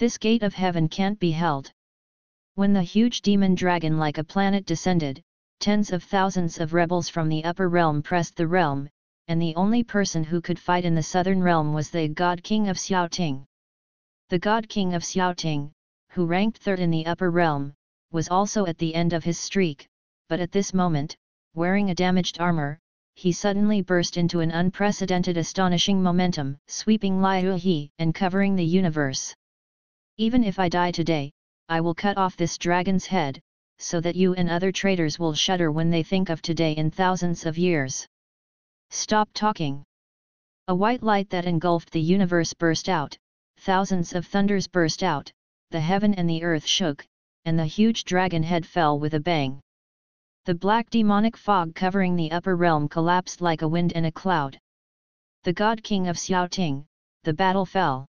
This gate of heaven can't be held. When the huge demon dragon like a planet descended, tens of thousands of rebels from the upper realm pressed the realm, and the only person who could fight in the southern realm was the God King of Xiaoting. The God King of Xiaoting, who ranked third in the upper realm, was also at the end of his streak, but at this moment, wearing a damaged armor, he suddenly burst into an unprecedented astonishing momentum, sweeping Liu He and covering the universe. Even if I die today, I will cut off this dragon's head, so that you and other traitors will shudder when they think of today in thousands of years. Stop talking. A white light that engulfed the universe burst out, thousands of thunders burst out, the heaven and the earth shook, and the huge dragon head fell with a bang. The black demonic fog covering the upper realm collapsed like a wind in a cloud. The God King of Xiaoting, the battle fell.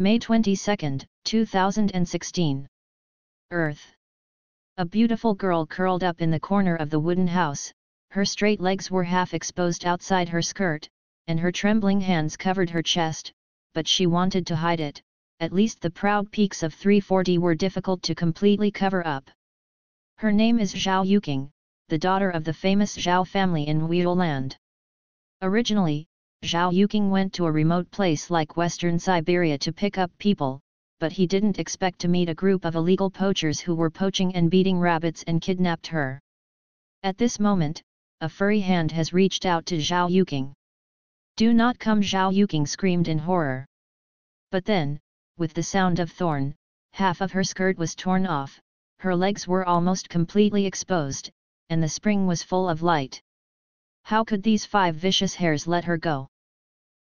May 22, 2016. Earth. A beautiful girl curled up in the corner of the wooden house, her straight legs were half exposed outside her skirt, and her trembling hands covered her chest, but she wanted to hide it, at least the proud peaks of 340 were difficult to completely cover up. Her name is Zhao Yuking, the daughter of the famous Zhao family in Wuland. Originally, Zhao Yuking went to a remote place like western Siberia to pick up people, but he didn't expect to meet a group of illegal poachers who were poaching and beating rabbits and kidnapped her. At this moment, a furry hand has reached out to Zhao Yuking. Do not come Zhao Yuking screamed in horror. But then, with the sound of thorn, half of her skirt was torn off, her legs were almost completely exposed, and the spring was full of light. How could these five vicious hairs let her go?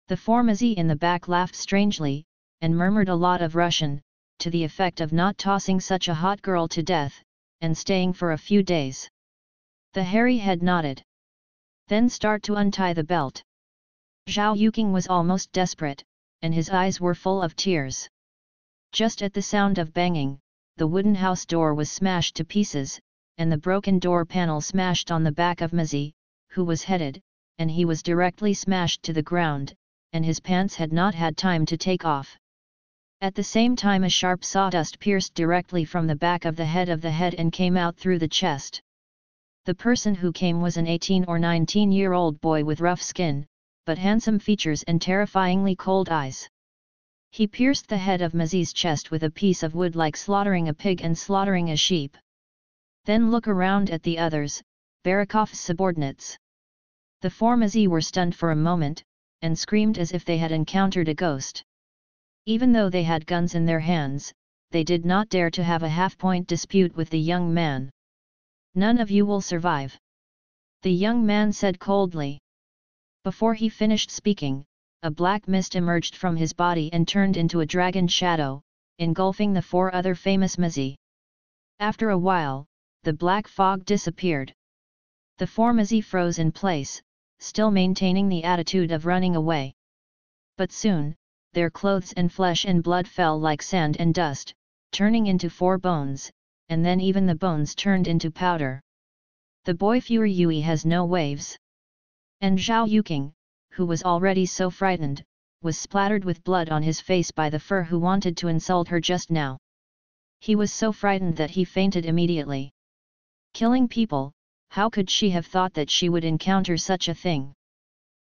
The Formosi in the back laughed strangely, and murmured a lot of Russian, to the effect of not tossing such a hot girl to death, and staying for a few days. The hairy head nodded. Then start to untie the belt. Zhao Yuking was almost desperate, and his eyes were full of tears. Just at the sound of banging, the wooden house door was smashed to pieces, and the broken door panel smashed on the back of Mazi, who was headed, and he was directly smashed to the ground, and his pants had not had time to take off. At the same time a sharp sawdust pierced directly from the back of the head of the head and came out through the chest. The person who came was an 18 or 19 year old boy with rough skin, but handsome features and terrifyingly cold eyes. He pierced the head of Mazi's chest with a piece of wood like slaughtering a pig and slaughtering a sheep. Then look around at the others, Barakov's subordinates. The four Mazi were stunned for a moment, and screamed as if they had encountered a ghost. Even though they had guns in their hands, they did not dare to have a half-point dispute with the young man. None of you will survive. The young man said coldly. Before he finished speaking, a black mist emerged from his body and turned into a dragon shadow, engulfing the four other famous Mazi. After a while, the black fog disappeared. The four Mazi froze in place, still maintaining the attitude of running away. But soon, their clothes and flesh and blood fell like sand and dust, turning into four bones, and then even the bones turned into powder. The boy Fury Yui has no waves. And Zhao Yuking, who was already so frightened, was splattered with blood on his face by the fur who wanted to insult her just now. He was so frightened that he fainted immediately. Killing people, how could she have thought that she would encounter such a thing?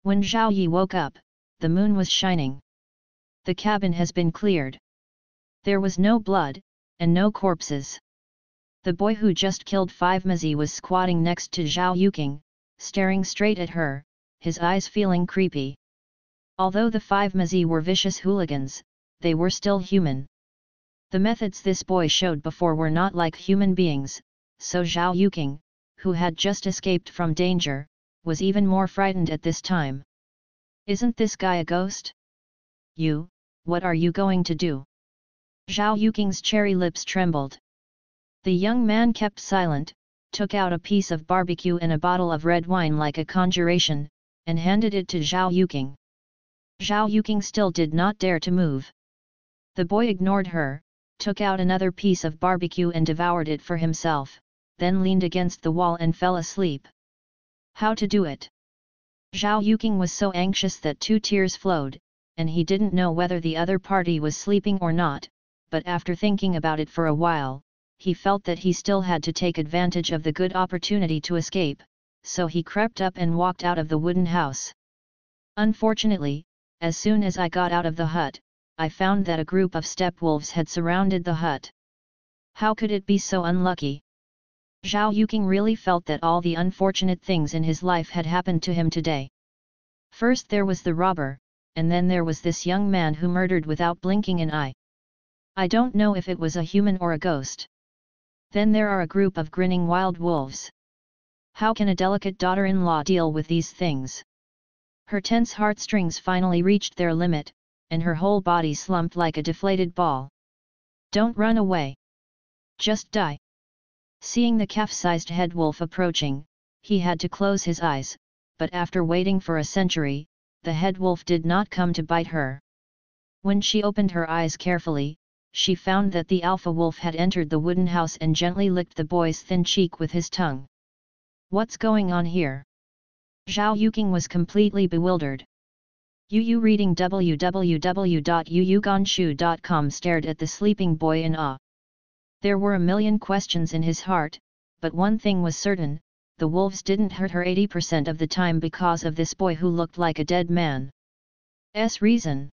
When Zhao Yi woke up, the moon was shining. The cabin has been cleared. There was no blood, and no corpses. The boy who just killed five Mazi was squatting next to Zhao Yuking, staring straight at her, his eyes feeling creepy. Although the five Mazi were vicious hooligans, they were still human. The methods this boy showed before were not like human beings, so Zhao Yuking, who had just escaped from danger, was even more frightened at this time. Isn't this guy a ghost? You, what are you going to do? Zhao Yuking's cherry lips trembled. The young man kept silent, took out a piece of barbecue and a bottle of red wine like a conjuration, and handed it to Zhao Yuking. Zhao Yuking still did not dare to move. The boy ignored her, took out another piece of barbecue and devoured it for himself, then leaned against the wall and fell asleep. How to do it? Zhao Yuking was so anxious that two tears flowed, and he didn't know whether the other party was sleeping or not, but after thinking about it for a while, he felt that he still had to take advantage of the good opportunity to escape, so he crept up and walked out of the wooden house. Unfortunately, as soon as I got out of the hut, I found that a group of steppe wolves had surrounded the hut. How could it be so unlucky? Zhao Yuking really felt that all the unfortunate things in his life had happened to him today. First there was the robber, and then there was this young man who murdered without blinking an eye. I don't know if it was a human or a ghost. Then there are a group of grinning wild wolves. How can a delicate daughter-in-law deal with these things? Her tense heartstrings finally reached their limit, and her whole body slumped like a deflated ball. Don't run away. Just die. Seeing the calf-sized head wolf approaching, he had to close his eyes, but after waiting for a century, the head wolf did not come to bite her. When she opened her eyes carefully, she found that the alpha wolf had entered the wooden house and gently licked the boy's thin cheek with his tongue. What's going on here? Zhao Yuking was completely bewildered. Yu Yu reading www.yuyuganshu.com stared at the sleeping boy in awe. There were a million questions in his heart, but one thing was certain, the wolves didn't hurt her 80% of the time because of this boy who looked like a dead man. S reason.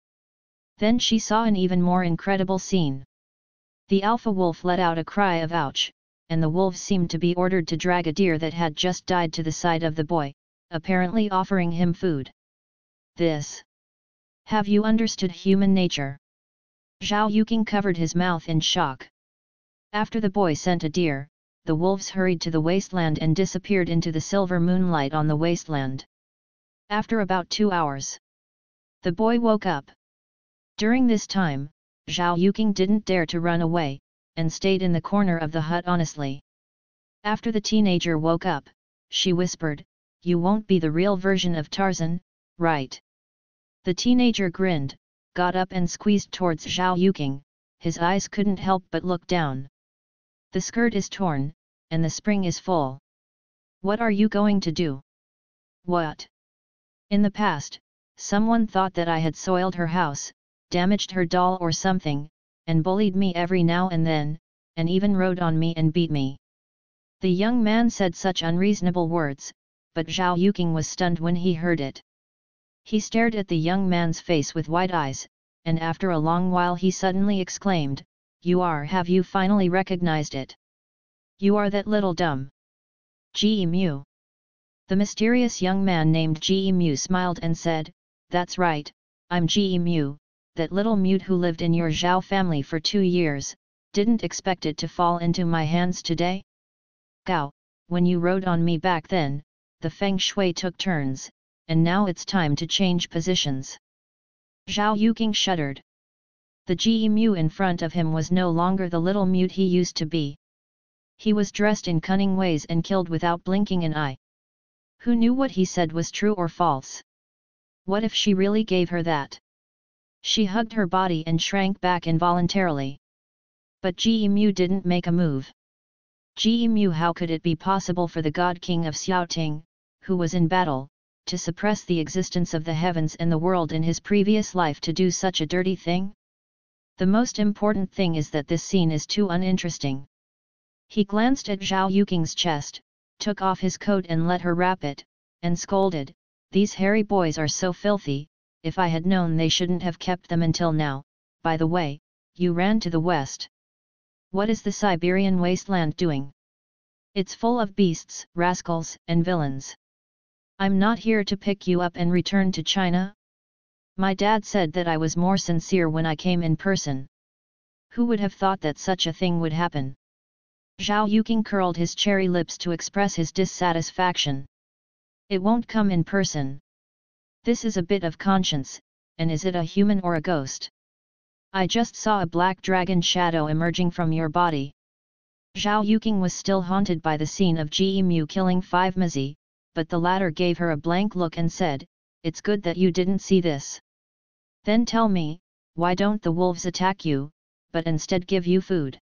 Then she saw an even more incredible scene. The alpha wolf let out a cry of ouch, and the wolves seemed to be ordered to drag a deer that had just died to the side of the boy, apparently offering him food. This. Have you understood human nature? Zhao Yuking covered his mouth in shock. After the boy sent a deer, the wolves hurried to the wasteland and disappeared into the silver moonlight on the wasteland. After about two hours, the boy woke up. During this time, Zhao Yuking didn't dare to run away, and stayed in the corner of the hut honestly. After the teenager woke up, she whispered, You won't be the real version of Tarzan, right? The teenager grinned, got up and squeezed towards Zhao Yuking, his eyes couldn't help but look down. The skirt is torn, and the spring is full. What are you going to do? What? In the past, someone thought that I had soiled her house, damaged her doll or something, and bullied me every now and then, and even rode on me and beat me. The young man said such unreasonable words, but Zhao Yuking was stunned when he heard it. He stared at the young man's face with wide eyes, and after a long while he suddenly exclaimed, You are have you finally recognized it? You are that little dumb. Ji Mu. The mysterious young man named Ji Mu smiled and said, That's right, I'm Ji Mu, that little mute who lived in your Zhao family for two years, didn't expect it to fall into my hands today? Gao, when you rode on me back then, the feng shui took turns, and now it's time to change positions. Zhao Yuking shuddered. The Ji Mu in front of him was no longer the little mute he used to be. He was dressed in cunning ways and killed without blinking an eye. Who knew what he said was true or false? What if she really gave her that? She hugged her body and shrank back involuntarily. But Ji Mu didn't make a move. Ji Mu how could it be possible for the God King of Xiaoting, who was in battle, to suppress the existence of the heavens and the world in his previous life to do such a dirty thing? The most important thing is that this scene is too uninteresting. He glanced at Zhao Yuking's chest, took off his coat and let her wrap it, and scolded, These hairy boys are so filthy, if I had known they shouldn't have kept them until now, by the way, you ran to the west. What is the Siberian wasteland doing? It's full of beasts, rascals, and villains. I'm not here to pick you up and return to China. My dad said that I was more sincere when I came in person. Who would have thought that such a thing would happen? Zhao Yuking curled his cherry lips to express his dissatisfaction. It won't come in person. This is a bit of conscience, and is it a human or a ghost? I just saw a black dragon shadow emerging from your body. Zhao Yuking was still haunted by the scene of Ji Mu killing five Mazi, but the latter gave her a blank look and said, It's good that you didn't see this. Then tell me, why don't the wolves attack you, but instead give you food?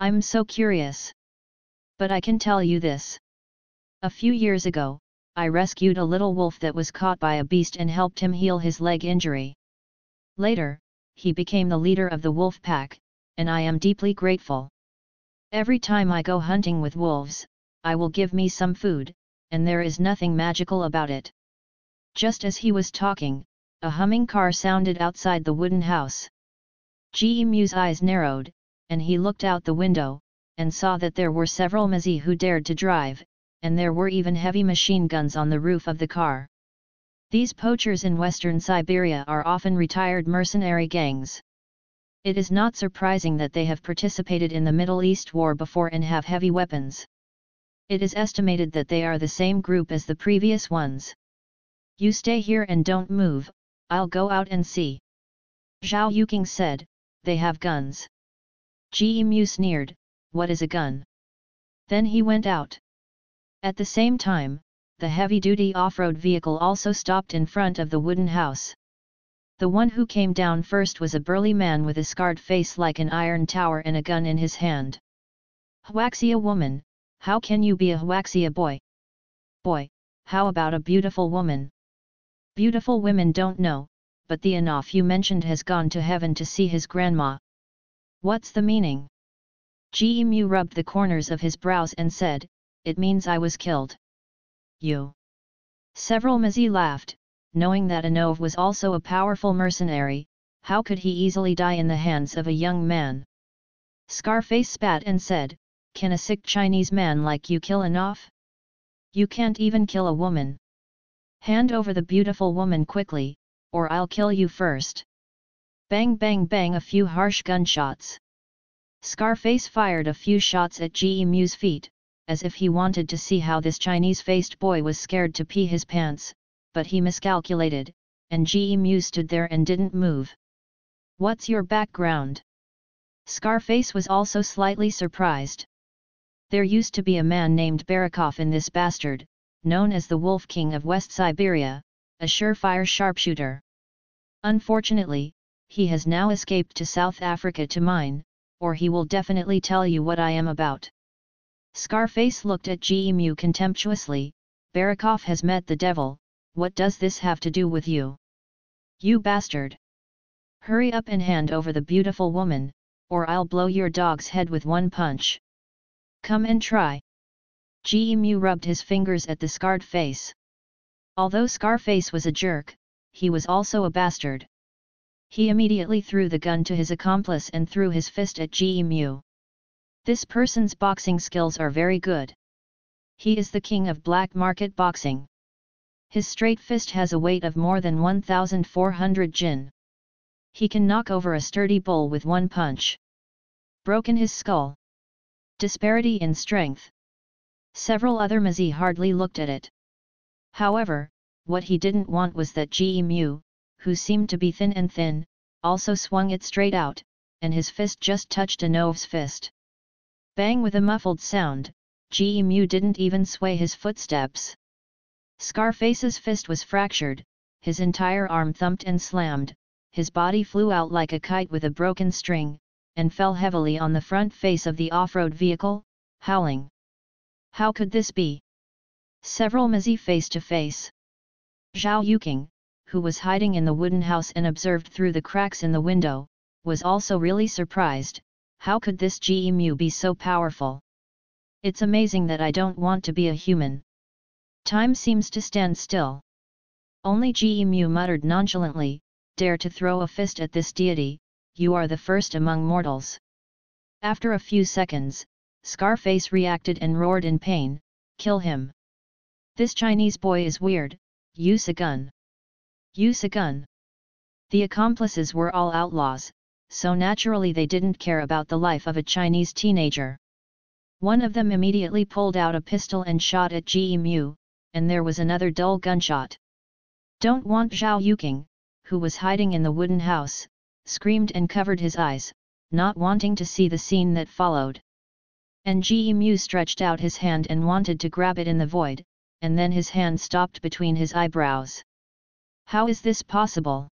I'm so curious. But I can tell you this. A few years ago, I rescued a little wolf that was caught by a beast and helped him heal his leg injury. Later, he became the leader of the wolf pack, and I am deeply grateful. Every time I go hunting with wolves, I will give me some food, and there is nothing magical about it. Just as he was talking, a humming car sounded outside the wooden house. Ji Mu's eyes narrowed, and he looked out the window, and saw that there were several Mazi who dared to drive, and there were even heavy machine guns on the roof of the car. These poachers in western Siberia are often retired mercenary gangs. It is not surprising that they have participated in the Middle East war before and have heavy weapons. It is estimated that they are the same group as the previous ones. You stay here and don't move, I'll go out and see. Zhao Yuking said, they have guns. Ji Mu sneered, what is a gun? Then he went out. At the same time, the heavy-duty off-road vehicle also stopped in front of the wooden house. The one who came down first was a burly man with a scarred face like an iron tower and a gun in his hand. Huaxia woman, how can you be a Huaxia boy? Boy, how about a beautiful woman? Beautiful women don't know, but the Anov you mentioned has gone to heaven to see his grandma. What's the meaning? Ji Mu rubbed the corners of his brows and said, it means I was killed. You. Several Mazi laughed, knowing that Anov was also a powerful mercenary, how could he easily die in the hands of a young man? Scarface spat and said, can a sick Chinese man like you kill Anov? You can't even kill a woman. Hand over the beautiful woman quickly, or I'll kill you first. Bang bang bang a few harsh gunshots. Scarface fired a few shots at Ji Mu's feet, as if he wanted to see how this Chinese-faced boy was scared to pee his pants, but he miscalculated, and Ji Mu stood there and didn't move. What's your background? Scarface was also slightly surprised. There used to be a man named Barakov in this bastard, known as the Wolf King of West Siberia, a surefire sharpshooter. Unfortunately, he has now escaped to South Africa to mine, or he will definitely tell you what I am about. Scarface looked at Gemu contemptuously, Barakov has met the devil, what does this have to do with you? You bastard! Hurry up and hand over the beautiful woman, or I'll blow your dog's head with one punch. Come and try. Mu rubbed his fingers at the scarred face. Although Scarface was a jerk, he was also a bastard. He immediately threw the gun to his accomplice and threw his fist at Mu. This person's boxing skills are very good. He is the king of black market boxing. His straight fist has a weight of more than 1400 jin. He can knock over a sturdy bull with one punch. Broken his skull. Disparity in strength. Several other Mazi hardly looked at it. However, what he didn't want was that Ji Mu, who seemed to be thin and thin, also swung it straight out, and his fist just touched Anov's fist. Bang with a muffled sound, Ji Mu didn't even sway his footsteps. Scarface's fist was fractured, his entire arm thumped and slammed, his body flew out like a kite with a broken string, and fell heavily on the front face of the off-road vehicle, howling. How could this be? Several Mazi face to face. Zhao Yuking, who was hiding in the wooden house and observed through the cracks in the window, was also really surprised, how could this Gemu be so powerful? It's amazing that I don't want to be a human. Time seems to stand still. Only Gemu muttered nonchalantly, dare to throw a fist at this deity, you are the first among mortals. After a few seconds, Scarface reacted and roared in pain, kill him. This Chinese boy is weird, use a gun. Use a gun. The accomplices were all outlaws, so naturally they didn't care about the life of a Chinese teenager. One of them immediately pulled out a pistol and shot at Ji Mu, and there was another dull gunshot. Don't want Zhao Yuking, who was hiding in the wooden house, screamed and covered his eyes, not wanting to see the scene that followed. And Ji Mu stretched out his hand and wanted to grab it in the void, and then his hand stopped between his eyebrows. How is this possible?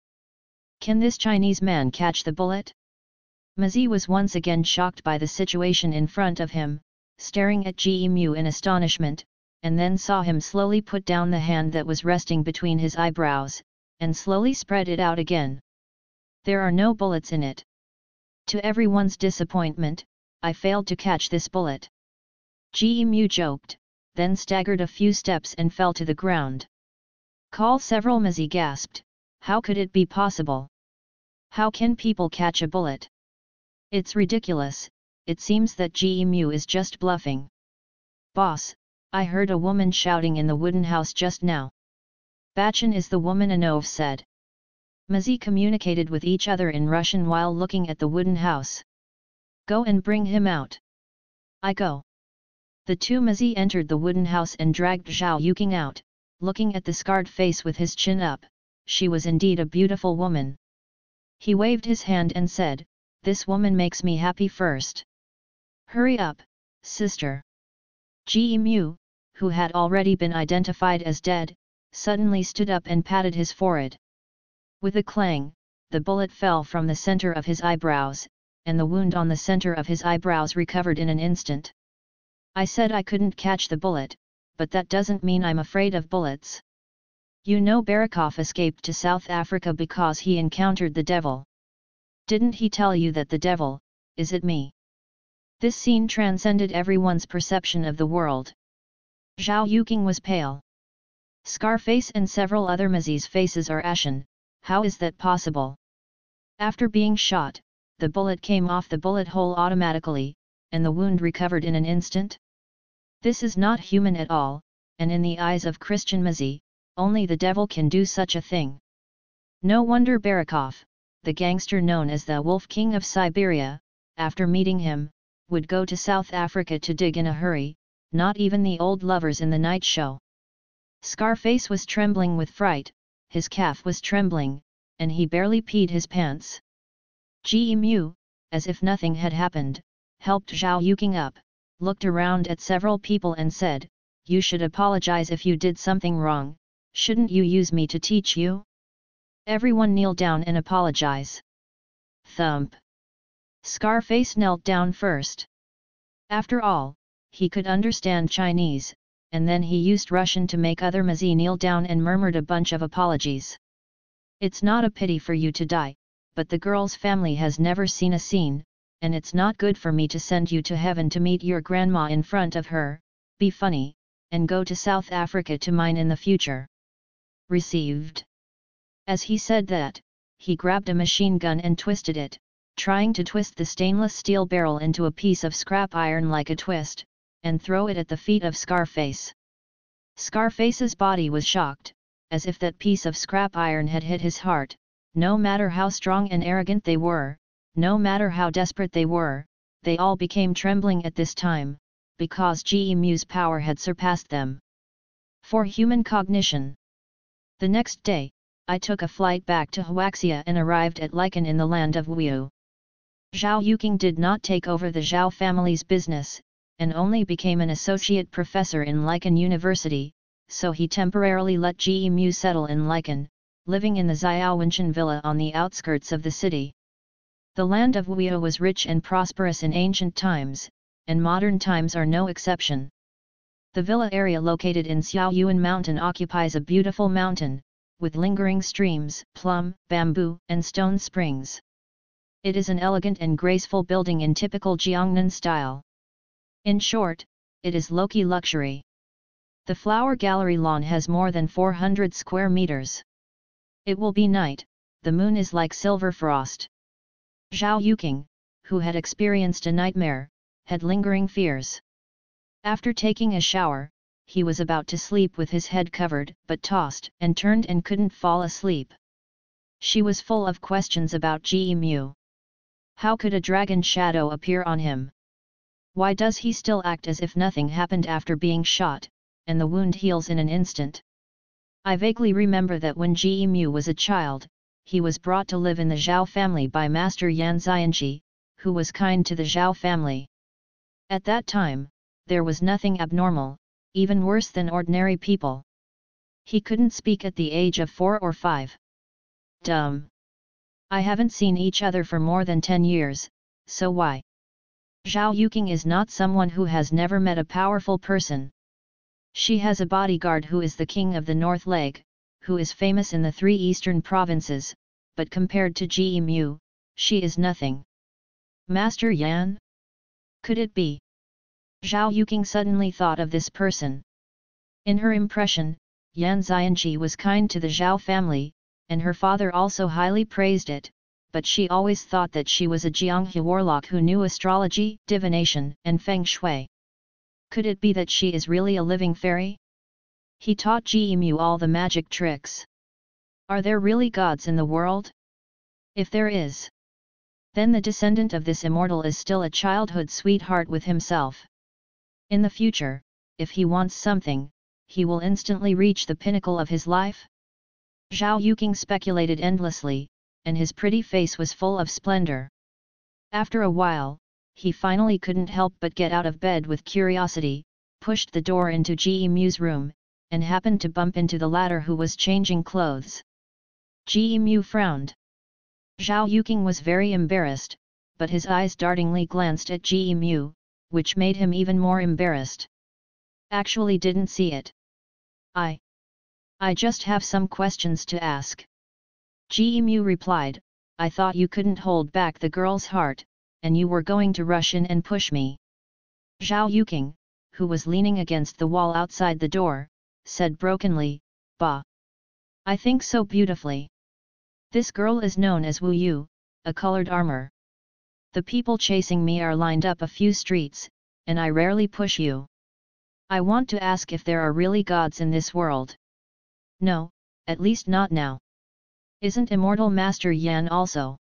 Can this Chinese man catch the bullet? Mazi was once again shocked by the situation in front of him, staring at Ji Mu in astonishment, and then saw him slowly put down the hand that was resting between his eyebrows, and slowly spread it out again. There are no bullets in it. To everyone's disappointment, I failed to catch this bullet. Ji Mu joked, then staggered a few steps and fell to the ground. Call several Mazi gasped, how could it be possible? How can people catch a bullet? It's ridiculous, it seems that Ji Mu is just bluffing. Boss, I heard a woman shouting in the wooden house just now. Bachin is the woman Anov said. Mazi communicated with each other in Russian while looking at the wooden house. Go and bring him out. I go. The two Mazi entered the wooden house and dragged Zhao Yuking out, looking at the scarred face with his chin up, she was indeed a beautiful woman. He waved his hand and said, This woman makes me happy first. Hurry up, sister. Ji Mu, who had already been identified as dead, suddenly stood up and patted his forehead. With a clang, the bullet fell from the center of his eyebrows, and the wound on the center of his eyebrows recovered in an instant. I said I couldn't catch the bullet, but that doesn't mean I'm afraid of bullets. You know Barakov escaped to South Africa because he encountered the devil. Didn't he tell you that the devil, is it me? This scene transcended everyone's perception of the world. Zhao Yuking was pale. Scarface and several other Mazis' faces are ashen, how is that possible? After being shot, the bullet came off the bullet hole automatically, and the wound recovered in an instant? This is not human at all, and in the eyes of Christian Mazi, only the devil can do such a thing. No wonder Barakov, the gangster known as the Wolf King of Siberia, after meeting him, would go to South Africa to dig in a hurry, not even the old lovers in the night show. Scarface was trembling with fright, his calf was trembling, and he barely peed his pants. Ji Mu, as if nothing had happened, helped Zhao Yuking up, looked around at several people and said, You should apologize if you did something wrong, shouldn't you use me to teach you? Everyone kneel down and apologize. Thump. Scarface knelt down first. After all, he could understand Chinese, and then he used Russian to make other Mazi kneel down and murmured a bunch of apologies. It's not a pity for you to die, but the girl's family has never seen a scene, and it's not good for me to send you to heaven to meet your grandma in front of her, be funny, and go to South Africa to mine in the future. Received. As he said that, he grabbed a machine gun and twisted it, trying to twist the stainless steel barrel into a piece of scrap iron like a twist, and throw it at the feet of Scarface. Scarface's body was shocked, as if that piece of scrap iron had hit his heart, no matter how strong and arrogant they were, no matter how desperate they were, they all became trembling at this time, because Ge Mu's power had surpassed them. For human cognition. The next day, I took a flight back to Huaxia and arrived at Lycan in the land of Wu. Zhao Yuking did not take over the Zhao family's business, and only became an associate professor in Lycan University, so he temporarily let Ji Mu settle in Lycan, living in the Xiaowenchen villa on the outskirts of the city. The land of Wuyo was rich and prosperous in ancient times, and modern times are no exception. The villa area located in Xiaoyuan Mountain occupies a beautiful mountain, with lingering streams, plum, bamboo, and stone springs. It is an elegant and graceful building in typical Jiangnan style. In short, it is Loki luxury. The flower gallery lawn has more than 400 square meters. It will be night, the moon is like silver frost. Zhao Yuking, who had experienced a nightmare, had lingering fears. After taking a shower, he was about to sleep with his head covered, but tossed and turned and couldn't fall asleep. She was full of questions about Ji Mu. How could a dragon shadow appear on him? Why does he still act as if nothing happened after being shot, and the wound heals in an instant? I vaguely remember that when Ji Mu was a child, he was brought to live in the Zhao family by Master Yan Xianji, who was kind to the Zhao family. At that time, there was nothing abnormal, even worse than ordinary people. He couldn't speak at the age of four or five. Dumb. I haven't seen each other for more than ten years, so why? Zhao Yuking is not someone who has never met a powerful person. She has a bodyguard who is the king of the North Leg, who is famous in the three eastern provinces, but compared to Ji Mu, she is nothing. Master Yan? Could it be? Zhao Yuking suddenly thought of this person. In her impression, Yan Xianji was kind to the Zhao family, and her father also highly praised it, but she always thought that she was a Jianghe warlock who knew astrology, divination, and feng shui. Could it be that she is really a living fairy? He taught Ji all the magic tricks. Are there really gods in the world? If there is, then the descendant of this immortal is still a childhood sweetheart with himself. In the future, if he wants something, he will instantly reach the pinnacle of his life? Zhao Yuking speculated endlessly, and his pretty face was full of splendor. After a while, he finally couldn't help but get out of bed with curiosity, pushed the door into Mu's room, and happened to bump into the latter who was changing clothes. Ji Mu frowned. Zhao Yuking was very embarrassed, but his eyes dartingly glanced at Ji Mu, which made him even more embarrassed. Actually didn't see it. I. I just have some questions to ask. Ji Mu replied, I thought you couldn't hold back the girl's heart, and you were going to rush in and push me. Zhao Yuking, who was leaning against the wall outside the door, said brokenly, Bah! I think so beautifully. This girl is known as Wu Yu, a colored armor. The people chasing me are lined up a few streets, and I rarely push you. I want to ask if there are really gods in this world. No, at least not now. Isn't Immortal Master Yan also?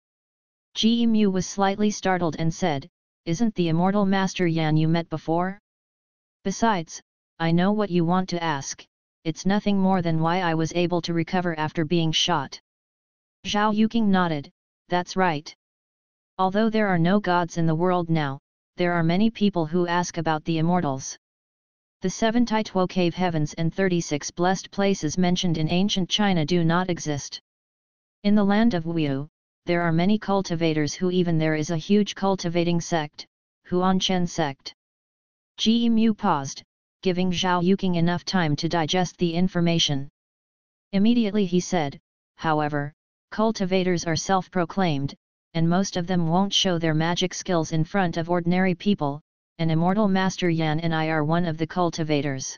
Ji Mu was slightly startled and said, Isn't the Immortal Master Yan you met before? Besides, I know what you want to ask, it's nothing more than why I was able to recover after being shot. Zhao Yuking nodded, that's right. Although there are no gods in the world now, there are many people who ask about the immortals. The seven Taituo cave heavens and 36 blessed places mentioned in ancient China do not exist. In the land of Wu, there are many cultivators who even there is a huge cultivating sect, Huanchen sect. Ji Mu paused, giving Zhao Yuking enough time to digest the information. Immediately he said, however, Cultivators are self-proclaimed, and most of them won't show their magic skills in front of ordinary people, and Immortal Master Yan and I are one of the cultivators.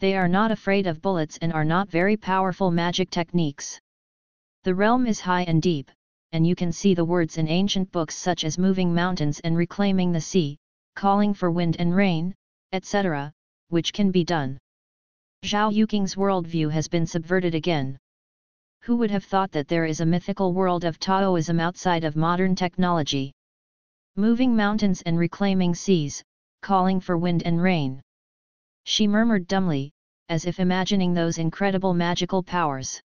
They are not afraid of bullets and are not very powerful magic techniques. The realm is high and deep, and you can see the words in ancient books such as moving mountains and reclaiming the sea, calling for wind and rain, etc., which can be done. Zhao Yuking's worldview has been subverted again. Who would have thought that there is a mythical world of Taoism outside of modern technology? Moving mountains and reclaiming seas, calling for wind and rain. She murmured dumbly, as if imagining those incredible magical powers.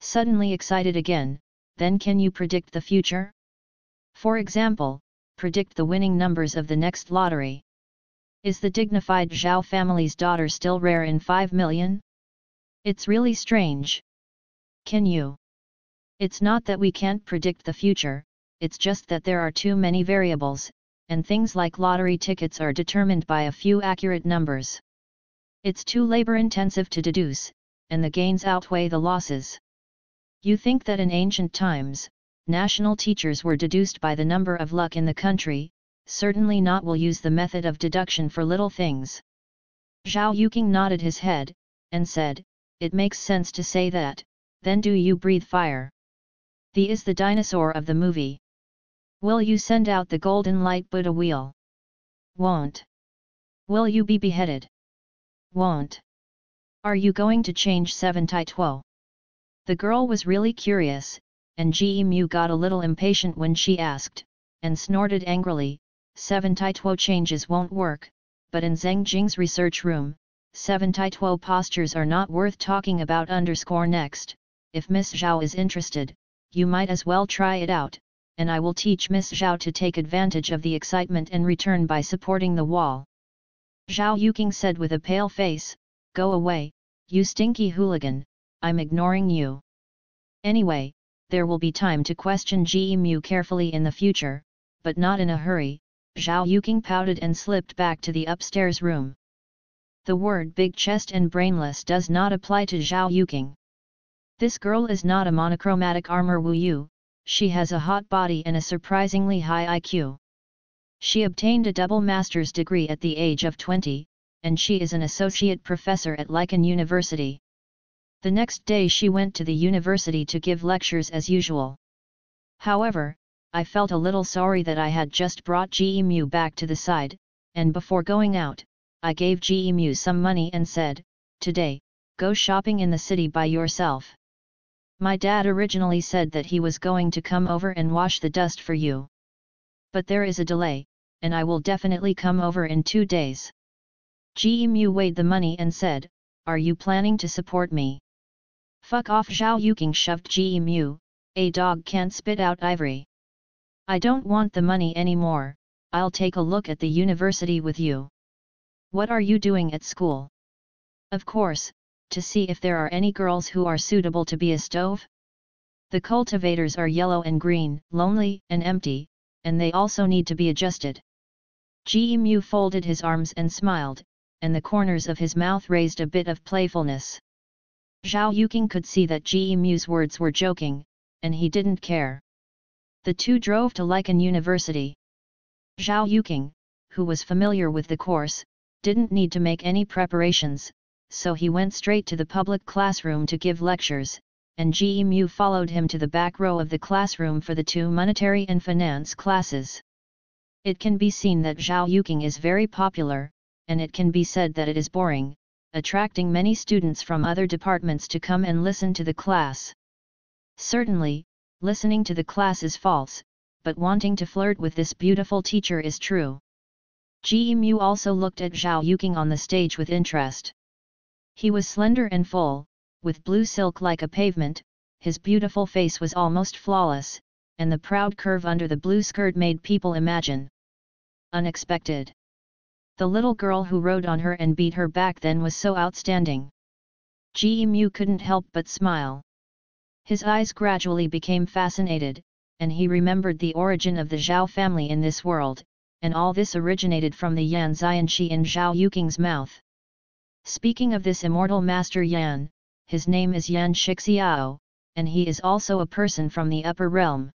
Suddenly excited again, then can you predict the future? For example, predict the winning numbers of the next lottery. Is the dignified Zhao family's daughter still rare in 5 million? It's really strange. Can you? It's not that we can't predict the future, it's just that there are too many variables, and things like lottery tickets are determined by a few accurate numbers. It's too labor-intensive to deduce, and the gains outweigh the losses. You think that in ancient times, national teachers were deduced by the number of luck in the country, certainly not will use the method of deduction for little things. Zhao Yuking nodded his head, and said, it makes sense to say that, then do you breathe fire? The is the dinosaur of the movie. Will you send out the golden light Buddha wheel? Won't. Will you be beheaded? Won't. Are you going to change 7 Tai Tuo? The girl was really curious, and Ji Mu got a little impatient when she asked, and snorted angrily, 7 Tai Tuo changes won't work, but in Zheng Jing's research room, 7 Tai Tuo postures are not worth talking about underscore next, if Miss Zhao is interested, you might as well try it out, and I will teach Miss Zhao to take advantage of the excitement and return by supporting the wall. Zhao Yuking said with a pale face, Go away, you stinky hooligan, I'm ignoring you. Anyway, there will be time to question Ji Mu carefully in the future, but not in a hurry, Zhao Yuking pouted and slipped back to the upstairs room. The word big chest and brainless does not apply to Zhao Yuking. This girl is not a monochromatic armor Wu Yu, She has a hot body and a surprisingly high IQ. She obtained a double master's degree at the age of 20, and she is an associate professor at Lichen University. The next day she went to the university to give lectures as usual. However, I felt a little sorry that I had just brought Gemu back to the side, and before going out, I gave Gemu some money and said, Today, go shopping in the city by yourself. My dad originally said that he was going to come over and wash the dust for you. But there is a delay, and I will definitely come over in two days. Gemu weighed the money and said, Are you planning to support me? Fuck off Zhao Yuking shoved Gemu, a dog can't spit out ivory. I don't want the money anymore, I'll take a look at the university with you. What are you doing at school? Of course, to see if there are any girls who are suitable to be a stove? The cultivators are yellow and green, lonely and empty, and they also need to be adjusted. Gemu folded his arms and smiled, and the corners of his mouth raised a bit of playfulness. Zhao Yuking could see that Gemu's words were joking, and he didn't care. The two drove to Lichen University. Zhao Yuking, who was familiar with the course, didn't need to make any preparations, so he went straight to the public classroom to give lectures, and Gemu followed him to the back row of the classroom for the two monetary and finance classes. It can be seen that Zhao Yuking is very popular, and it can be said that it is boring, attracting many students from other departments to come and listen to the class. Certainly, listening to the class is false, but wanting to flirt with this beautiful teacher is true. Gemu also looked at Zhao Yuking on the stage with interest. He was slender and full, with blue silk like a pavement, his beautiful face was almost flawless, and the proud curve under the blue skirt made people imagine. Unexpected. The little girl who rode on her and beat her back then was so outstanding. Gemu couldn't help but smile. His eyes gradually became fascinated, and he remembered the origin of the Zhao family in this world, and all this originated from the Yan Xianxi in Zhao Yuking's mouth. Speaking of this immortal master Yan, his name is Yan Shixiao, and he is also a person from the upper realm.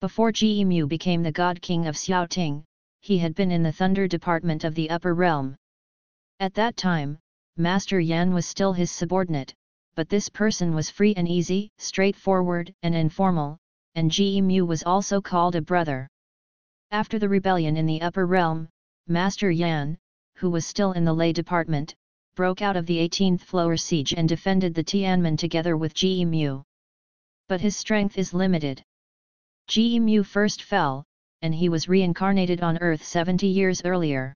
Before Gemu became the god king of Xiaoting, he had been in the thunder department of the upper realm. At that time, Master Yan was still his subordinate, but this person was free and easy, straightforward and informal, and Gemu was also called a brother. After the rebellion in the upper realm, Master Yan, who was still in the lay department, broke out of the 18th floor siege and defended the Tianmen together with Gemu. But his strength is limited. Gemu first fell, and he was reincarnated on Earth 70 years earlier.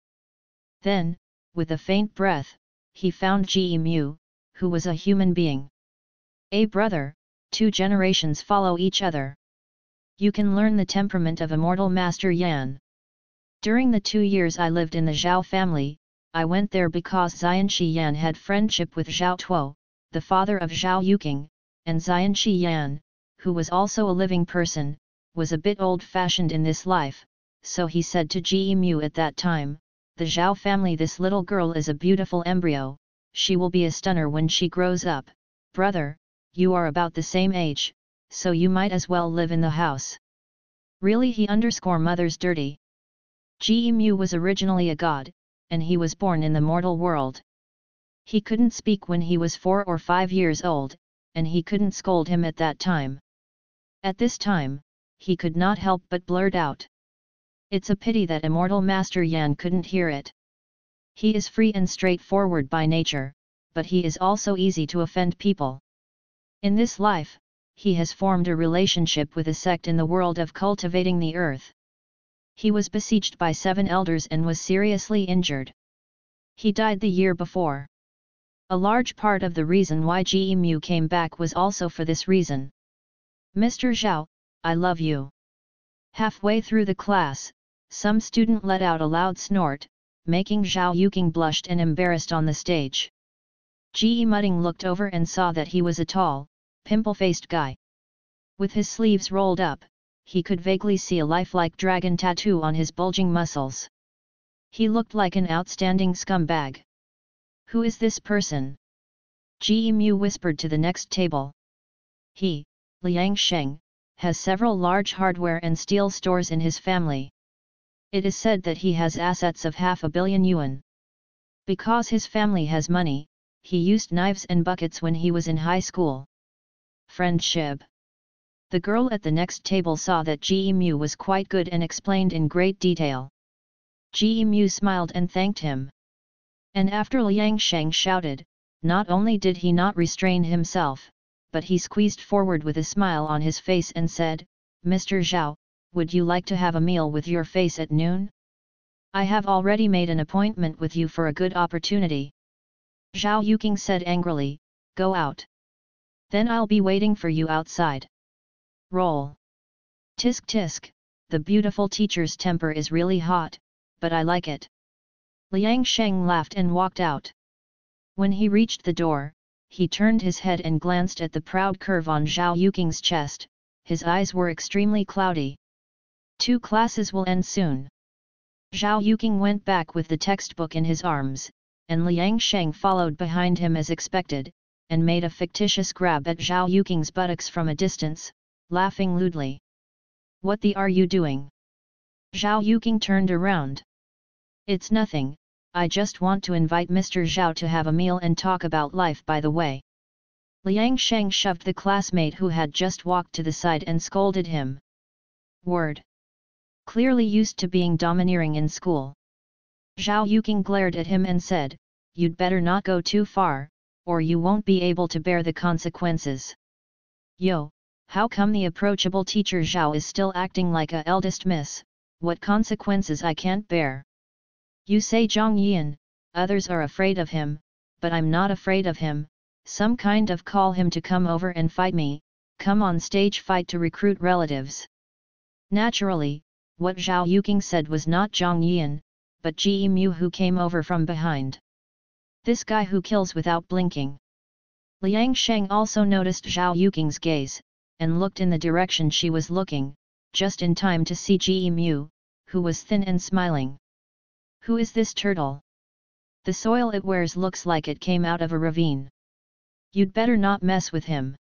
Then, with a faint breath, he found Gemu, who was a human being. A brother, two generations follow each other. You can learn the temperament of immortal Master Yan. During the two years I lived in the Zhao family, I went there because Xianxi Yan had friendship with Zhao Tuo, the father of Zhao Yuking, and Xianxi Yan, who was also a living person, was a bit old-fashioned in this life, so he said to Gemu at that time, the Zhao family this little girl is a beautiful embryo, she will be a stunner when she grows up, brother, you are about the same age, so you might as well live in the house. Really he underscore mother's dirty. Gemu was originally a god, and he was born in the mortal world. He couldn't speak when he was four or five years old, and he couldn't scold him at that time. At this time, he could not help but blurt out. It's a pity that immortal Master Yan couldn't hear it. He is free and straightforward by nature, but he is also easy to offend people. In this life, he has formed a relationship with a sect in the world of cultivating the earth. He was besieged by seven elders and was seriously injured. He died the year before. A large part of the reason why Gemu came back was also for this reason. Mr. Zhao, I love you. Halfway through the class, some student let out a loud snort, making Zhao Yuking blushed and embarrassed on the stage. Ji Mudding looked over and saw that he was a tall, pimple-faced guy. With his sleeves rolled up, he could vaguely see a lifelike dragon tattoo on his bulging muscles. He looked like an outstanding scumbag. Who is this person? Ji Mu whispered to the next table. He, Liang Sheng, has several large hardware and steel stores in his family. It is said that he has assets of half a billion yuan. Because his family has money, he used knives and buckets when he was in high school. Friendship The girl at the next table saw that Ji Mu was quite good and explained in great detail. Ji Mu smiled and thanked him. And after Liang Sheng shouted, not only did he not restrain himself, but he squeezed forward with a smile on his face and said, Mr. Zhao, would you like to have a meal with your face at noon? I have already made an appointment with you for a good opportunity. Zhao Yuking said angrily, go out. Then I'll be waiting for you outside. Roll. Tisk tisk, the beautiful teacher's temper is really hot, but I like it. Liang Sheng laughed and walked out. When he reached the door, he turned his head and glanced at the proud curve on Zhao Yuking's chest, his eyes were extremely cloudy. Two classes will end soon. Zhao Yuking went back with the textbook in his arms, and Liang Sheng followed behind him as expected, and made a fictitious grab at Zhao Yuking's buttocks from a distance, laughing lewdly. What the are you doing? Zhao Yuking turned around. It's nothing, I just want to invite Mr. Zhao to have a meal and talk about life by the way. Liang Sheng shoved the classmate who had just walked to the side and scolded him. Word clearly used to being domineering in school. Zhao Yuking glared at him and said, You'd better not go too far, or you won't be able to bear the consequences. Yo, how come the approachable teacher Zhao is still acting like a eldest miss, what consequences I can't bear? You say Zhang Yan, others are afraid of him, but I'm not afraid of him, some kind of call him to come over and fight me, come on stage fight to recruit relatives. Naturally, what Zhao Yuking said was not Zhang Yan, but Ji Mu who came over from behind. This guy who kills without blinking. Liang Sheng also noticed Zhao Yuking's gaze, and looked in the direction she was looking, just in time to see Ji Mu, who was thin and smiling. Who is this turtle? The soil it wears looks like it came out of a ravine. You'd better not mess with him.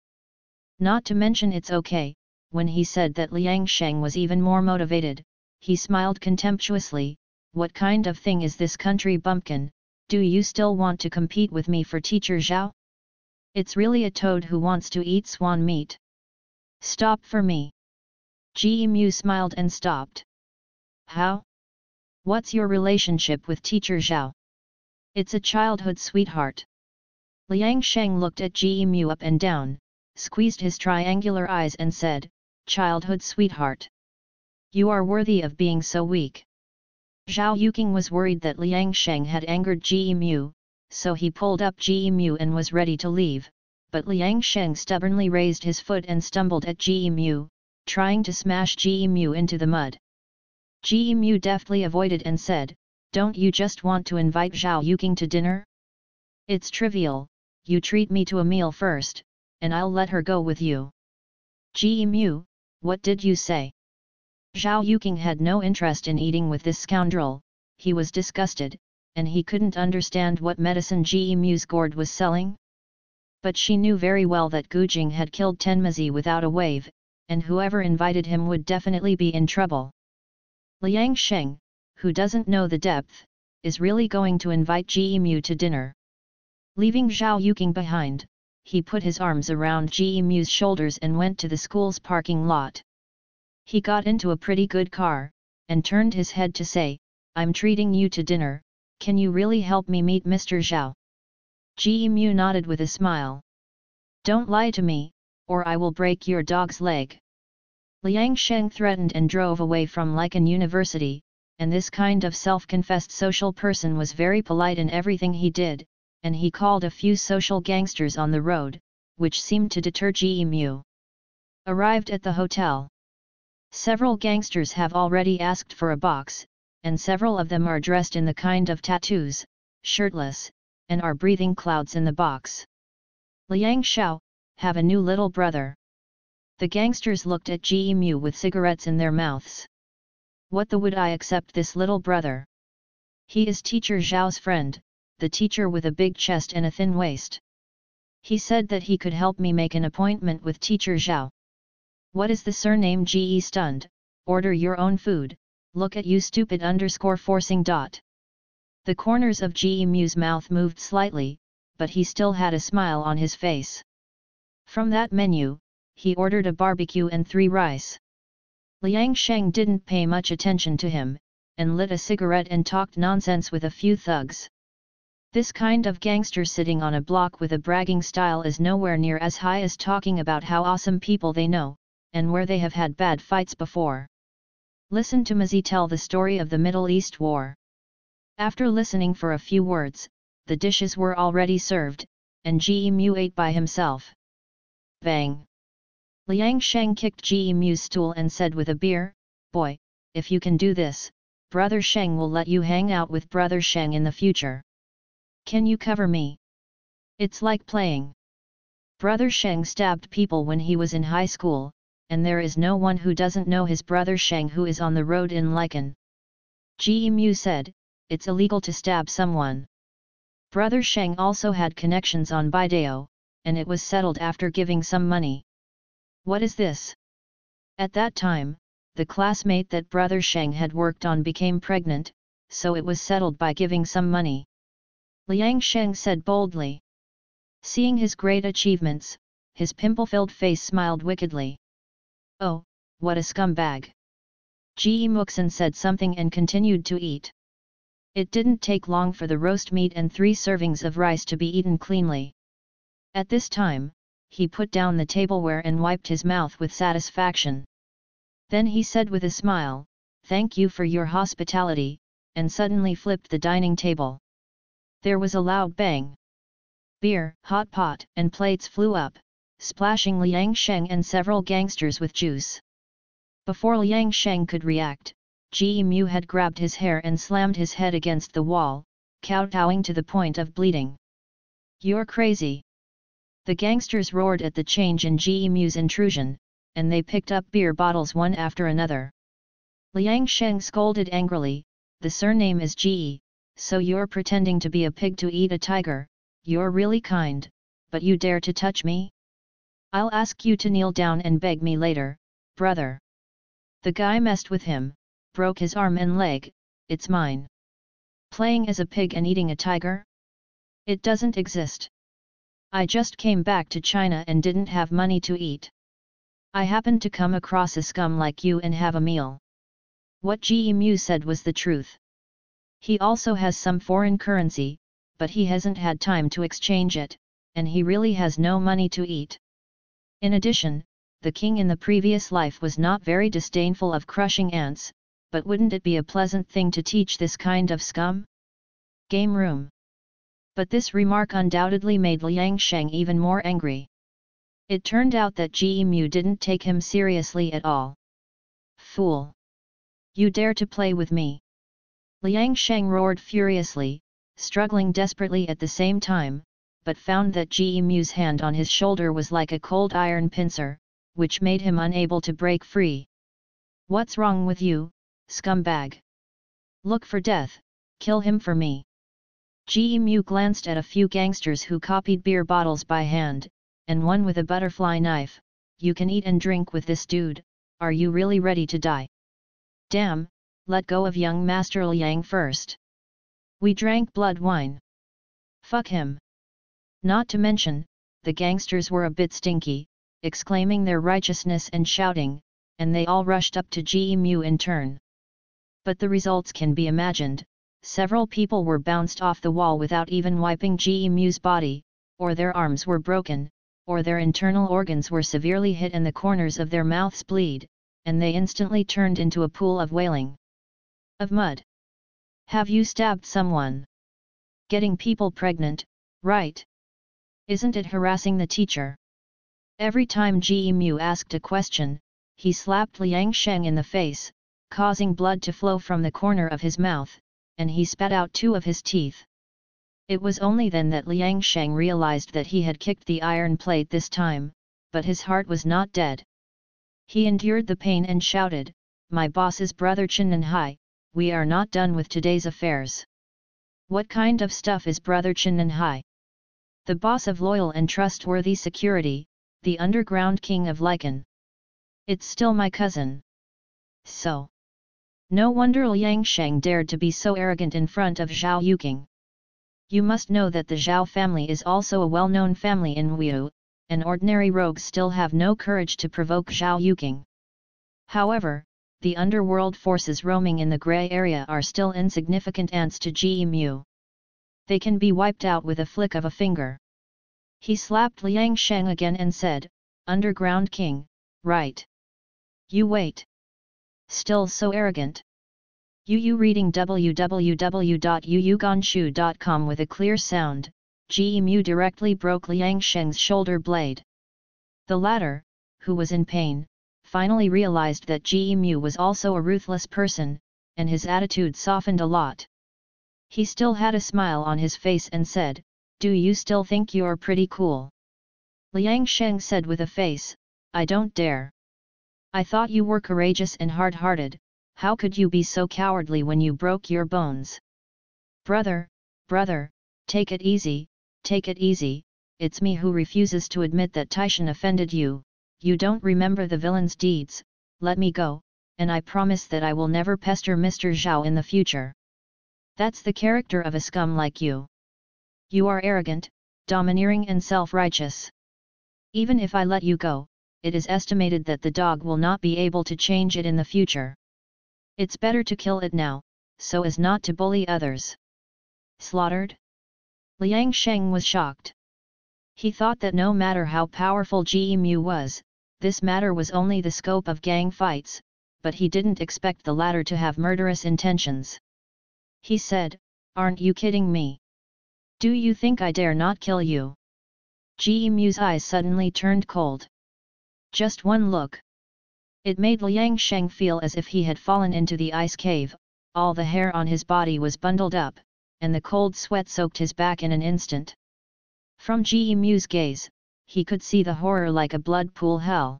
Not to mention it's okay, when he said that Liang Sheng was even more motivated, he smiled contemptuously, what kind of thing is this country bumpkin, do you still want to compete with me for teacher Zhao? It's really a toad who wants to eat swan meat. Stop for me. Ji Mu smiled and stopped. How? What's your relationship with teacher Zhao? It's a childhood sweetheart. Liang Sheng looked at Ji Mu up and down, squeezed his triangular eyes and said, childhood sweetheart. You are worthy of being so weak. Zhao Yuking was worried that Liang Sheng had angered Ji Mu, so he pulled up Ji Mu and was ready to leave, but Liang Sheng stubbornly raised his foot and stumbled at Ji Mu, trying to smash Ji Mu into the mud. Ji Mu deftly avoided and said, Don't you just want to invite Zhao Yuking to dinner? It's trivial, you treat me to a meal first, and I'll let her go with you. Ji Mu, what did you say? Zhao Yuking had no interest in eating with this scoundrel, he was disgusted, and he couldn't understand what medicine Ji Mu's gourd was selling. But she knew very well that Gu Jing had killed Tenmazi without a wave, and whoever invited him would definitely be in trouble. Liang Sheng, who doesn't know the depth, is really going to invite Ji to dinner. Leaving Zhao Yuking behind, he put his arms around Ji shoulders and went to the school's parking lot. He got into a pretty good car, and turned his head to say, I'm treating you to dinner, can you really help me meet Mr. Zhao? Ji nodded with a smile. Don't lie to me, or I will break your dog's leg. Liang Sheng threatened and drove away from Lycan University, and this kind of self-confessed social person was very polite in everything he did, and he called a few social gangsters on the road, which seemed to deter Ji Mu. Arrived at the hotel. Several gangsters have already asked for a box, and several of them are dressed in the kind of tattoos, shirtless, and are breathing clouds in the box. Liang Xiao, have a new little brother. The gangsters looked at Ji Mu with cigarettes in their mouths. What the would I accept this little brother? He is teacher Zhao's friend, the teacher with a big chest and a thin waist. He said that he could help me make an appointment with teacher Zhao. What is the surname GE stunned, order your own food, look at you stupid underscore forcing dot. The corners of Ji Mu's mouth moved slightly, but he still had a smile on his face. From that menu, he ordered a barbecue and three rice. Liang Sheng didn't pay much attention to him, and lit a cigarette and talked nonsense with a few thugs. This kind of gangster sitting on a block with a bragging style is nowhere near as high as talking about how awesome people they know, and where they have had bad fights before. Listen to Mazi tell the story of the Middle East War. After listening for a few words, the dishes were already served, and Ji Mu ate by himself. Bang! Liang Sheng kicked Ji Mu's stool and said with a beer, Boy, if you can do this, Brother Sheng will let you hang out with Brother Sheng in the future. Can you cover me? It's like playing. Brother Sheng stabbed people when he was in high school, and there is no one who doesn't know his brother Sheng who is on the road in Lycan. Ji Mu said, it's illegal to stab someone. Brother Sheng also had connections on Baidao, and it was settled after giving some money. What is this? At that time, the classmate that Brother Sheng had worked on became pregnant, so it was settled by giving some money. Liang Sheng said boldly. Seeing his great achievements, his pimple-filled face smiled wickedly. Oh, what a scumbag! Ji Muxin said something and continued to eat. It didn't take long for the roast meat and three servings of rice to be eaten cleanly. At this time, he put down the tableware and wiped his mouth with satisfaction. Then he said with a smile, Thank you for your hospitality, and suddenly flipped the dining table. There was a loud bang. Beer, hot pot, and plates flew up, splashing Liang Sheng and several gangsters with juice. Before Liang Sheng could react, Ji Mu had grabbed his hair and slammed his head against the wall, kowtowing to the point of bleeding. You're crazy! The gangsters roared at the change in Ji intrusion, and they picked up beer bottles one after another. Liang Sheng scolded angrily, the surname is Ji, so you're pretending to be a pig to eat a tiger, you're really kind, but you dare to touch me? I'll ask you to kneel down and beg me later, brother. The guy messed with him, broke his arm and leg, it's mine. Playing as a pig and eating a tiger? It doesn't exist. I just came back to China and didn't have money to eat. I happened to come across a scum like you and have a meal. What Ji Mu said was the truth. He also has some foreign currency, but he hasn't had time to exchange it, and he really has no money to eat. In addition, the king in the previous life was not very disdainful of crushing ants, but wouldn't it be a pleasant thing to teach this kind of scum? Game room. But this remark undoubtedly made Liang Sheng even more angry. It turned out that Ji Mu didn't take him seriously at all. Fool! You dare to play with me! Liang Sheng roared furiously, struggling desperately at the same time, but found that Ji Mu's hand on his shoulder was like a cold iron pincer, which made him unable to break free. What's wrong with you, scumbag? Look for death, kill him for me. Ji Mu glanced at a few gangsters who copied beer bottles by hand, and one with a butterfly knife, you can eat and drink with this dude, are you really ready to die? Damn, let go of young Master Liang first. We drank blood wine. Fuck him. Not to mention, the gangsters were a bit stinky, exclaiming their righteousness and shouting, and they all rushed up to Ji Mu in turn. But the results can be imagined, several people were bounced off the wall without even wiping Ji Mu's body, or their arms were broken, or their internal organs were severely hit and the corners of their mouths bleed, and they instantly turned into a pool of wailing. Of mud. Have you stabbed someone? Getting people pregnant, right? Isn't it harassing the teacher? Every time Ji Mu asked a question, he slapped Liang Sheng in the face, causing blood to flow from the corner of his mouth, and he spat out two of his teeth. It was only then that Liang Sheng realized that he had kicked the iron plate this time, but his heart was not dead. He endured the pain and shouted, My boss is brother Chen and Hai, we are not done with today's affairs. What kind of stuff is brother Chen and Hai? the boss of loyal and trustworthy security, the underground king of Lycan. It's still my cousin. So. No wonder Liang Sheng dared to be so arrogant in front of Zhao Yuking. You must know that the Zhao family is also a well-known family in Wu, and ordinary rogues still have no courage to provoke Zhao Yuking. However, the underworld forces roaming in the grey area are still insignificant ants to Ji Mu. They can be wiped out with a flick of a finger. He slapped Liang Sheng again and said, Underground King, right. You wait. Still so arrogant. Yu Yu reading www.yuyuganshu.com with a clear sound, Ji Mu directly broke Liang Sheng's shoulder blade. The latter, who was in pain, finally realized that Ji Mu was also a ruthless person, and his attitude softened a lot. He still had a smile on his face and said, Do you still think you're pretty cool? Liang Sheng said with a face, I don't dare. I thought you were courageous and hard-hearted, how could you be so cowardly when you broke your bones? Brother, brother, take it easy, take it easy, it's me who refuses to admit that Taishan offended you, you don't remember the villain's deeds, let me go, and I promise that I will never pester Mr. Zhao in the future. That's the character of a scum like you. You are arrogant, domineering and self-righteous. Even if I let you go, it is estimated that the dog will not be able to change it in the future. It's better to kill it now, so as not to bully others. Slaughtered? Liang Sheng was shocked. He thought that no matter how powerful Ji Mu was, this matter was only the scope of gang fights, but he didn't expect the latter to have murderous intentions. He said, Aren't you kidding me? Do you think I dare not kill you? Ji Mu's eyes suddenly turned cold. Just one look. It made Liang Sheng feel as if he had fallen into the ice cave, all the hair on his body was bundled up, and the cold sweat soaked his back in an instant. From Ji Mu's gaze, he could see the horror like a blood pool hell.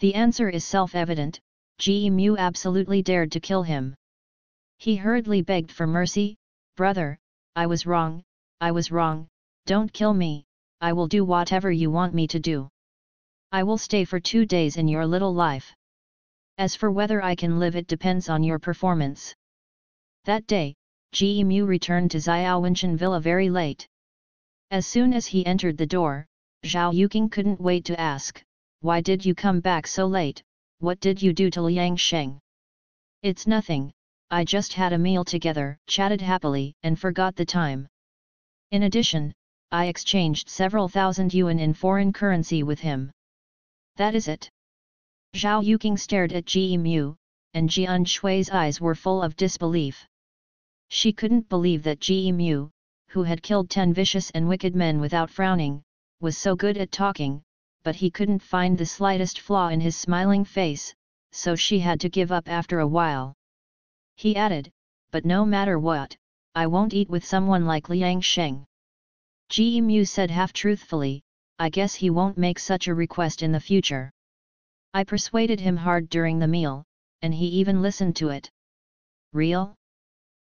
The answer is self-evident, Ji Mu absolutely dared to kill him. He hurriedly begged for mercy, brother, I was wrong, I was wrong, don't kill me, I will do whatever you want me to do. I will stay for two days in your little life. As for whether I can live it depends on your performance. That day, Ji Mu returned to Xiao Wenchen Villa very late. As soon as he entered the door, Zhao Yuking couldn't wait to ask, Why did you come back so late, what did you do to Liang Sheng? It's nothing, I just had a meal together, chatted happily, and forgot the time. In addition, I exchanged several thousand yuan in foreign currency with him. That is it. Zhao Yuking stared at Ji Mu, and Jian Shui's eyes were full of disbelief. She couldn't believe that Ji Mu, who had killed ten vicious and wicked men without frowning, was so good at talking, but he couldn't find the slightest flaw in his smiling face, so she had to give up after a while. He added, but no matter what, I won't eat with someone like Liang Sheng. Ji Mu said half-truthfully, I guess he won't make such a request in the future. I persuaded him hard during the meal, and he even listened to it. Real?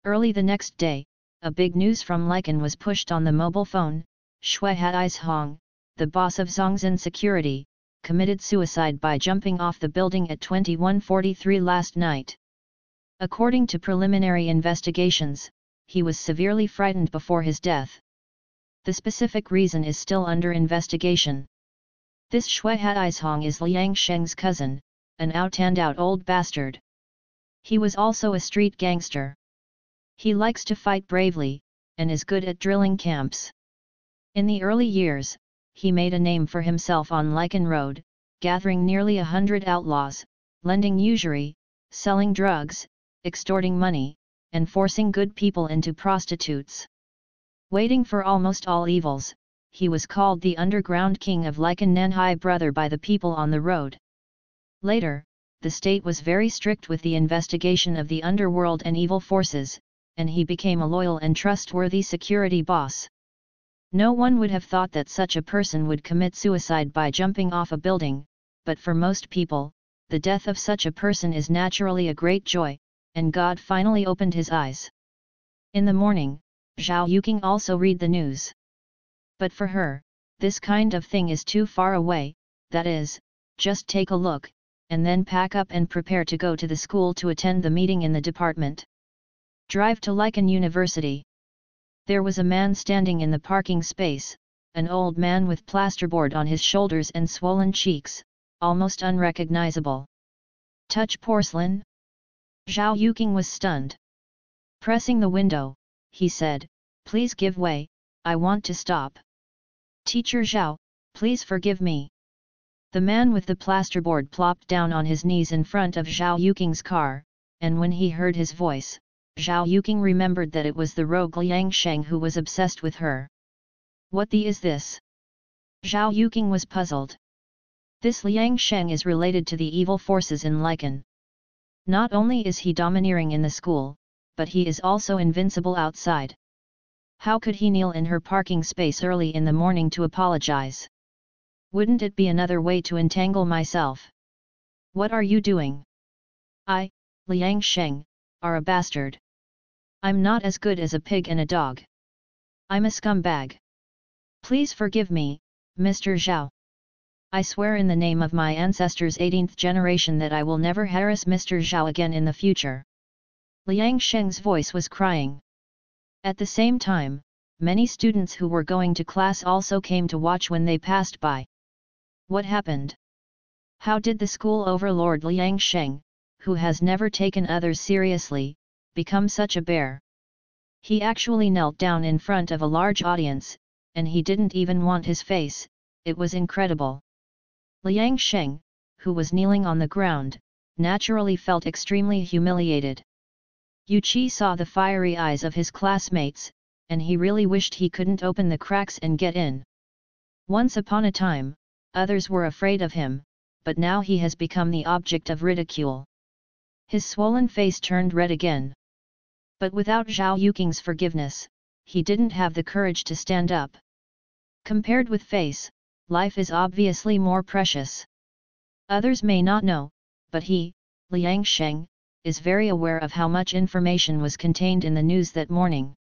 Early the next day, a big news from Lycan was pushed on the mobile phone, Shui Hadais Hong, the boss of Zhongzhen Security, committed suicide by jumping off the building at 2143 last night. According to preliminary investigations, he was severely frightened before his death. The specific reason is still under investigation. This Shui Hong is Liang Sheng's cousin, an out-and-out old bastard. He was also a street gangster. He likes to fight bravely, and is good at drilling camps. In the early years, he made a name for himself on Lycan Road, gathering nearly a hundred outlaws, lending usury, selling drugs, extorting money, and forcing good people into prostitutes. Waiting for almost all evils, he was called the underground king of Lycan Nanhai brother by the people on the road. Later, the state was very strict with the investigation of the underworld and evil forces, and he became a loyal and trustworthy security boss. No one would have thought that such a person would commit suicide by jumping off a building, but for most people, the death of such a person is naturally a great joy, and God finally opened his eyes. In the morning, Zhao Yuking also read the news. But for her, this kind of thing is too far away, that is, just take a look, and then pack up and prepare to go to the school to attend the meeting in the department. Drive to Lichen University. There was a man standing in the parking space, an old man with plasterboard on his shoulders and swollen cheeks, almost unrecognizable. Touch porcelain? Zhao Yuking was stunned. Pressing the window, he said, Please give way, I want to stop. Teacher Zhao, please forgive me. The man with the plasterboard plopped down on his knees in front of Zhao Yuking's car, and when he heard his voice, Zhao Yuking remembered that it was the rogue Liang Sheng who was obsessed with her. What the is this? Zhao Yuking was puzzled. This Liang Sheng is related to the evil forces in Lycan. Not only is he domineering in the school, but he is also invincible outside. How could he kneel in her parking space early in the morning to apologize? Wouldn't it be another way to entangle myself? What are you doing? I, Liang Sheng, are a bastard. I'm not as good as a pig and a dog. I'm a scumbag. Please forgive me, Mr. Zhao. I swear in the name of my ancestors' 18th generation that I will never harass Mr. Zhao again in the future. Liang Sheng's voice was crying. At the same time, many students who were going to class also came to watch when they passed by. What happened? How did the school overlord Liang Sheng, who has never taken others seriously, become such a bear? He actually knelt down in front of a large audience, and he didn't even want his face, it was incredible. Liang Sheng, who was kneeling on the ground, naturally felt extremely humiliated. Yu Qi saw the fiery eyes of his classmates, and he really wished he couldn't open the cracks and get in. Once upon a time, Others were afraid of him, but now he has become the object of ridicule. His swollen face turned red again. But without Zhao Yuking's forgiveness, he didn't have the courage to stand up. Compared with face, life is obviously more precious. Others may not know, but he, Liang Sheng, is very aware of how much information was contained in the news that morning.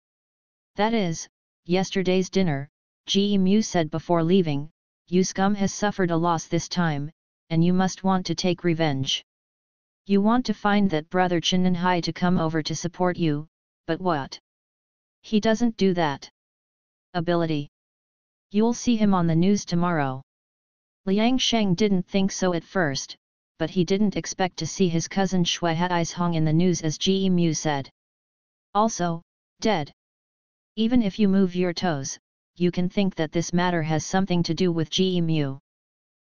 That is, yesterday's dinner, Ji Mu said before leaving, you scum has suffered a loss this time, and you must want to take revenge. You want to find that brother Chen Hai to come over to support you, but what? He doesn't do that. Ability. You'll see him on the news tomorrow. Liang Sheng didn't think so at first, but he didn't expect to see his cousin Shui Hai's Hong in the news as Ji Mu said. Also, dead. Even if you move your toes, you can think that this matter has something to do with Mu.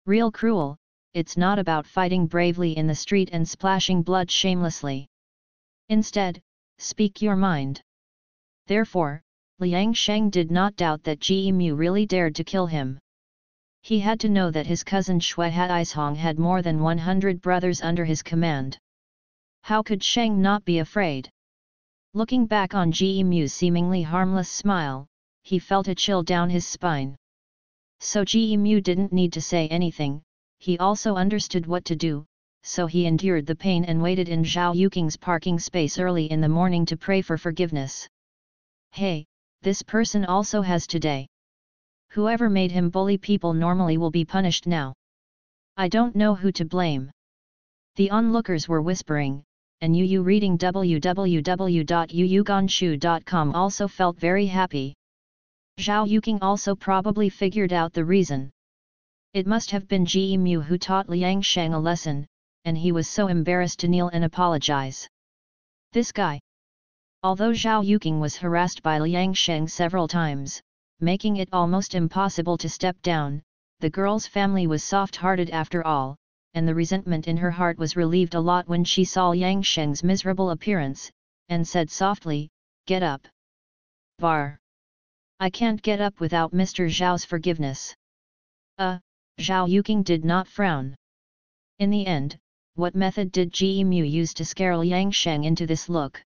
Real cruel, it's not about fighting bravely in the street and splashing blood shamelessly. Instead, speak your mind. Therefore, Liang Sheng did not doubt that Mu really dared to kill him. He had to know that his cousin Shui Haishong had more than 100 brothers under his command. How could Sheng not be afraid? Looking back on Mu's seemingly harmless smile, he felt a chill down his spine. So Ji Mu didn't need to say anything, he also understood what to do, so he endured the pain and waited in Zhao Yuking's parking space early in the morning to pray for forgiveness. Hey, this person also has today. Whoever made him bully people normally will be punished now. I don't know who to blame. The onlookers were whispering, and Yu Yu reading www.yuyuganshu.com also felt very happy. Zhao Yuking also probably figured out the reason. It must have been Ji Mu who taught Liang Sheng a lesson, and he was so embarrassed to kneel and apologize. This guy. Although Zhao Yuking was harassed by Liang Sheng several times, making it almost impossible to step down, the girl's family was soft-hearted after all, and the resentment in her heart was relieved a lot when she saw Yang Sheng's miserable appearance, and said softly, Get up. Var. I can't get up without Mr. Zhao's forgiveness. Uh, Zhao Yuking did not frown. In the end, what method did Ji Mu use to scare Liang Sheng into this look?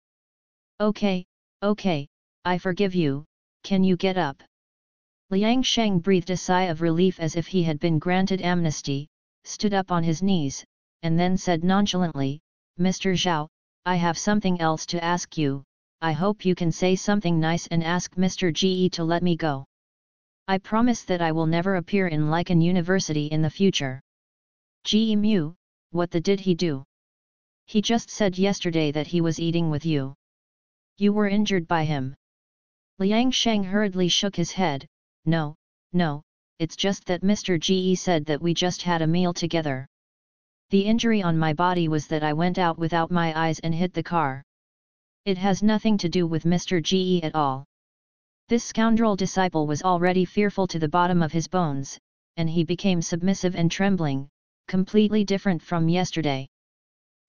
Okay, okay, I forgive you, can you get up? Liang Sheng breathed a sigh of relief as if he had been granted amnesty, stood up on his knees, and then said nonchalantly, Mr. Zhao, I have something else to ask you, I hope you can say something nice and ask Mr. Ji to let me go. I promise that I will never appear in Lichen University in the future. Ji Mu, what the did he do? He just said yesterday that he was eating with you. You were injured by him. Liang Sheng hurriedly shook his head, no, no, it's just that Mr. Ji said that we just had a meal together. The injury on my body was that I went out without my eyes and hit the car. It has nothing to do with Mr. Ji at all. This scoundrel disciple was already fearful to the bottom of his bones, and he became submissive and trembling, completely different from yesterday.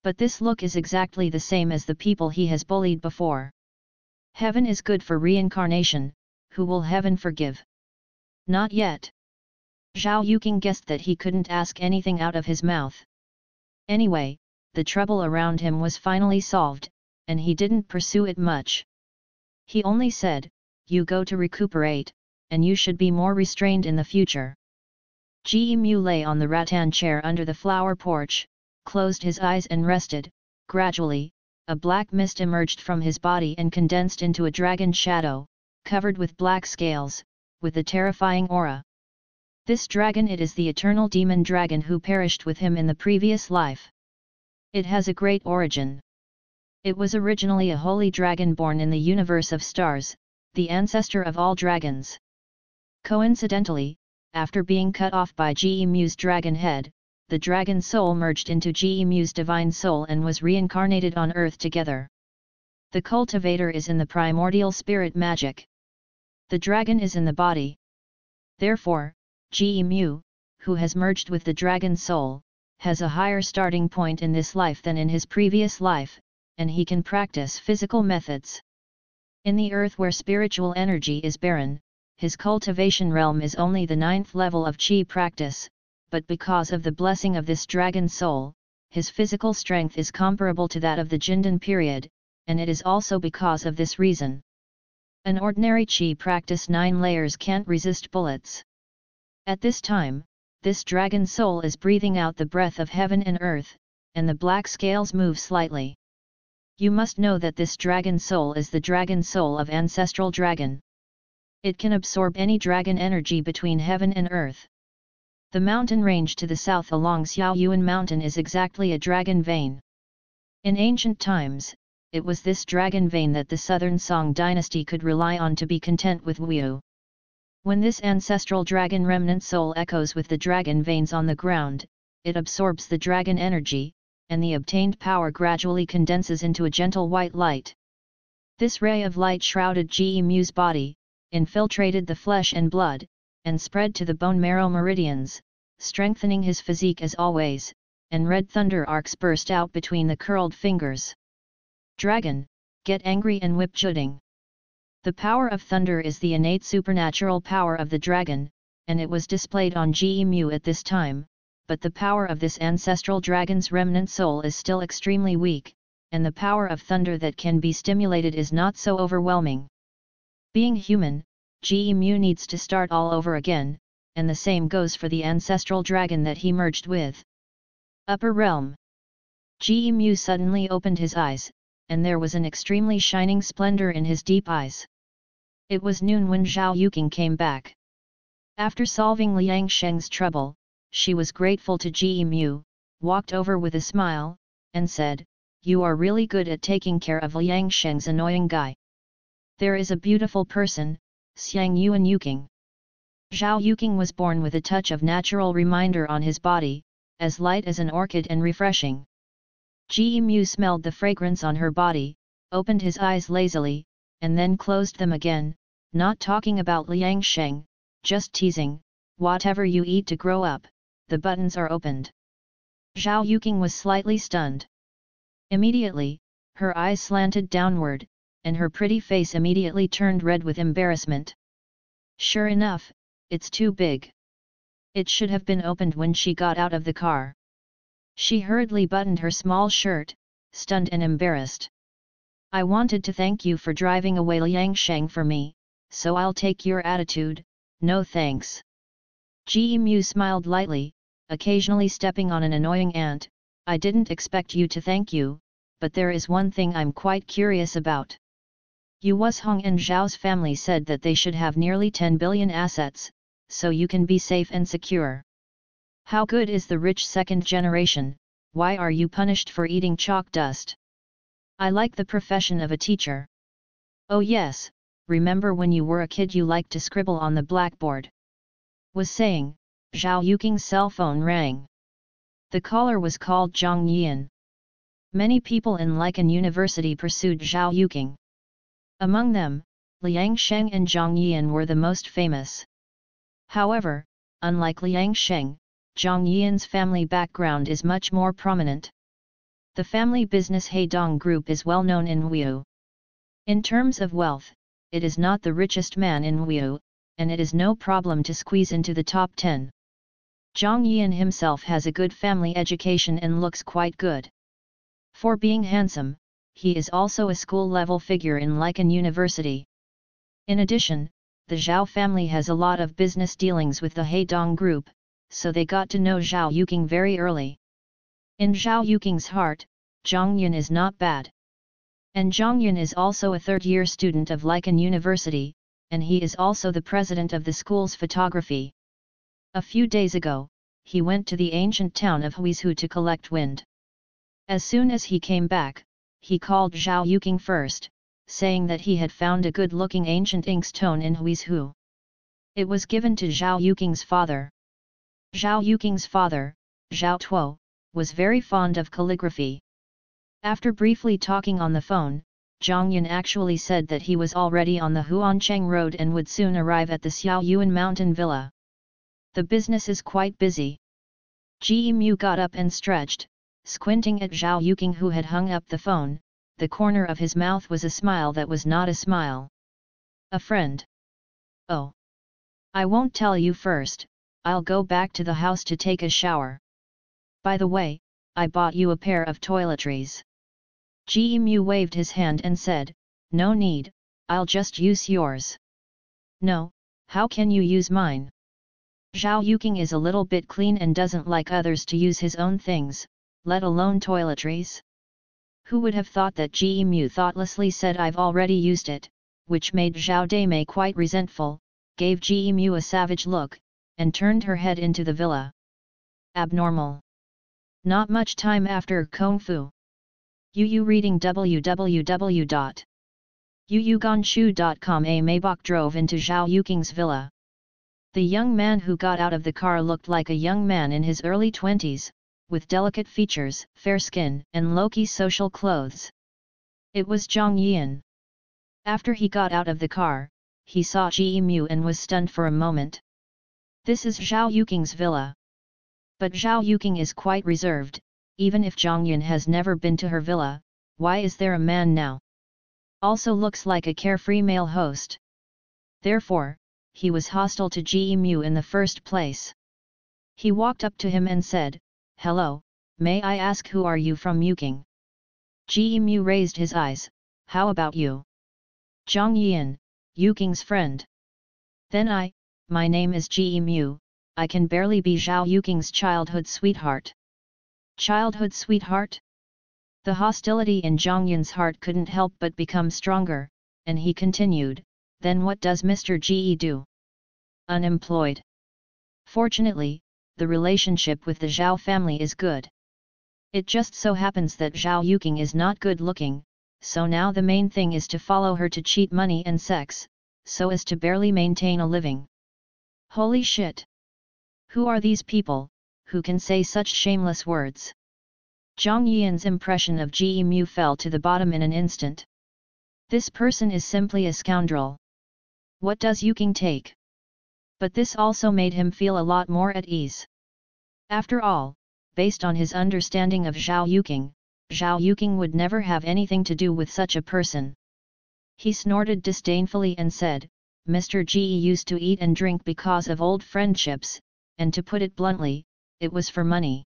But this look is exactly the same as the people he has bullied before. Heaven is good for reincarnation, who will heaven forgive? Not yet. Zhao Yuking guessed that he couldn't ask anything out of his mouth. Anyway, the trouble around him was finally solved, and he didn't pursue it much. He only said, you go to recuperate, and you should be more restrained in the future. Ji Mu lay on the rattan chair under the flower porch, closed his eyes and rested, gradually, a black mist emerged from his body and condensed into a dragon shadow, covered with black scales, with a terrifying aura. This dragon it is the eternal demon dragon who perished with him in the previous life. It has a great origin. It was originally a holy dragon born in the universe of stars, the ancestor of all dragons. Coincidentally, after being cut off by Mu's dragon head, the dragon soul merged into Mu's divine soul and was reincarnated on earth together. The cultivator is in the primordial spirit magic. The dragon is in the body. Therefore, Mu, who has merged with the dragon soul, has a higher starting point in this life than in his previous life, and he can practice physical methods. In the earth where spiritual energy is barren, his cultivation realm is only the ninth level of chi practice, but because of the blessing of this dragon soul, his physical strength is comparable to that of the Jindan period, and it is also because of this reason. An ordinary chi practice 9 layers can't resist bullets. At this time, this dragon soul is breathing out the breath of heaven and earth, and the black scales move slightly. You must know that this dragon soul is the dragon soul of ancestral dragon. It can absorb any dragon energy between heaven and earth. The mountain range to the south along Xiaoyuan Mountain is exactly a dragon vein. In ancient times, it was this dragon vein that the southern Song dynasty could rely on to be content with Wu. When this ancestral dragon remnant soul echoes with the dragon veins on the ground, it absorbs the dragon energy, and the obtained power gradually condenses into a gentle white light. This ray of light shrouded Ji Mu's body, infiltrated the flesh and blood, and spread to the bone marrow meridians, strengthening his physique as always, and red thunder arcs burst out between the curled fingers. Dragon, get angry and whip Juding. The power of thunder is the innate supernatural power of the dragon, and it was displayed on Ji Mu at this time, but the power of this ancestral dragon's remnant soul is still extremely weak, and the power of thunder that can be stimulated is not so overwhelming. Being human, Ji Mu needs to start all over again, and the same goes for the ancestral dragon that he merged with. Upper Realm Ji Mu suddenly opened his eyes, and there was an extremely shining splendor in his deep eyes. It was noon when Zhao Yuking came back. After solving Liang Sheng's trouble, she was grateful to Ji Mu, walked over with a smile, and said, You are really good at taking care of Liang Sheng's annoying guy. There is a beautiful person, Xiang Yuan Yuking. Zhao Yuking was born with a touch of natural reminder on his body, as light as an orchid and refreshing. Ji Mu smelled the fragrance on her body, opened his eyes lazily, and then closed them again, not talking about Liang Sheng, just teasing, whatever you eat to grow up, the buttons are opened. Zhao Yuking was slightly stunned. Immediately, her eyes slanted downward, and her pretty face immediately turned red with embarrassment. Sure enough, it's too big. It should have been opened when she got out of the car. She hurriedly buttoned her small shirt, stunned and embarrassed. I wanted to thank you for driving away Liang Sheng for me, so I'll take your attitude, no thanks. Ji Mu smiled lightly, occasionally stepping on an annoying ant, I didn't expect you to thank you, but there is one thing I'm quite curious about. Yu Hong and Zhao's family said that they should have nearly 10 billion assets, so you can be safe and secure. How good is the rich second generation, why are you punished for eating chalk dust? I like the profession of a teacher. Oh yes, remember when you were a kid you liked to scribble on the blackboard? Was saying, Zhao Yuking's cell phone rang. The caller was called Zhang Yian. Many people in Lichen University pursued Zhao Yuking. Among them, Liang Sheng and Zhang Yian were the most famous. However, unlike Liang Sheng, Zhang Yian's family background is much more prominent. The family business Heidong Group is well known in Wu. In terms of wealth, it is not the richest man in Wu, and it is no problem to squeeze into the top 10. Zhang Yian himself has a good family education and looks quite good. For being handsome, he is also a school-level figure in Lichen University. In addition, the Zhao family has a lot of business dealings with the Heidong Group, so they got to know Zhao Yuking very early. In Zhao Yuking's heart, Zhang Yun is not bad. And Zhang Yun is also a third-year student of Lichen University, and he is also the president of the school's photography. A few days ago, he went to the ancient town of Huizhu to collect wind. As soon as he came back, he called Zhao Yuking first, saying that he had found a good-looking ancient inkstone in Huizhu. It was given to Zhao Yuking's father. Zhao Yuking's father, Zhao Tuo, was very fond of calligraphy. After briefly talking on the phone, Zhang Yun actually said that he was already on the Huancheng Road and would soon arrive at the Xiao Yuan Mountain Villa. The business is quite busy. Ji Mu got up and stretched, squinting at Zhao Yuking who had hung up the phone, the corner of his mouth was a smile that was not a smile. A friend. Oh. I won't tell you first, I'll go back to the house to take a shower. By the way, I bought you a pair of toiletries. Ji Mu waved his hand and said, No need, I'll just use yours. No, how can you use mine? Zhao Yuking is a little bit clean and doesn't like others to use his own things, let alone toiletries. Who would have thought that Ji Mu thoughtlessly said I've already used it, which made Zhao Deimei quite resentful, gave Ji Mu a savage look, and turned her head into the villa. Abnormal. Not much time after Kung Fu. Yu reading www.yuyuganshu.com A Maybach drove into Zhao Yuking's villa. The young man who got out of the car looked like a young man in his early twenties, with delicate features, fair skin, and low-key social clothes. It was Zhang Yian. After he got out of the car, he saw Ji Mu and was stunned for a moment. This is Zhao Yuking's villa. But Zhao Yuking is quite reserved, even if Zhang Yun has never been to her villa, why is there a man now? Also looks like a carefree male host. Therefore, he was hostile to Ji Mu in the first place. He walked up to him and said, Hello, may I ask who are you from Yuking? Ji Mu raised his eyes, how about you? Zhang Yian, Yuking's friend. Then I, my name is Ji Mu, I can barely be Zhao Yuking's childhood sweetheart. Childhood sweetheart? The hostility in Zhang Yun's heart couldn't help but become stronger, and he continued, then what does Mr. Ji do? Unemployed. Fortunately, the relationship with the Zhao family is good. It just so happens that Zhao Yuking is not good looking, so now the main thing is to follow her to cheat money and sex, so as to barely maintain a living. Holy shit! Who are these people, who can say such shameless words? Zhang Yian's impression of Ji Mu fell to the bottom in an instant. This person is simply a scoundrel. What does Yuking take? But this also made him feel a lot more at ease. After all, based on his understanding of Zhao Yuking, Zhao Yuking would never have anything to do with such a person. He snorted disdainfully and said, Mr. Ji used to eat and drink because of old friendships, and to put it bluntly, it was for money.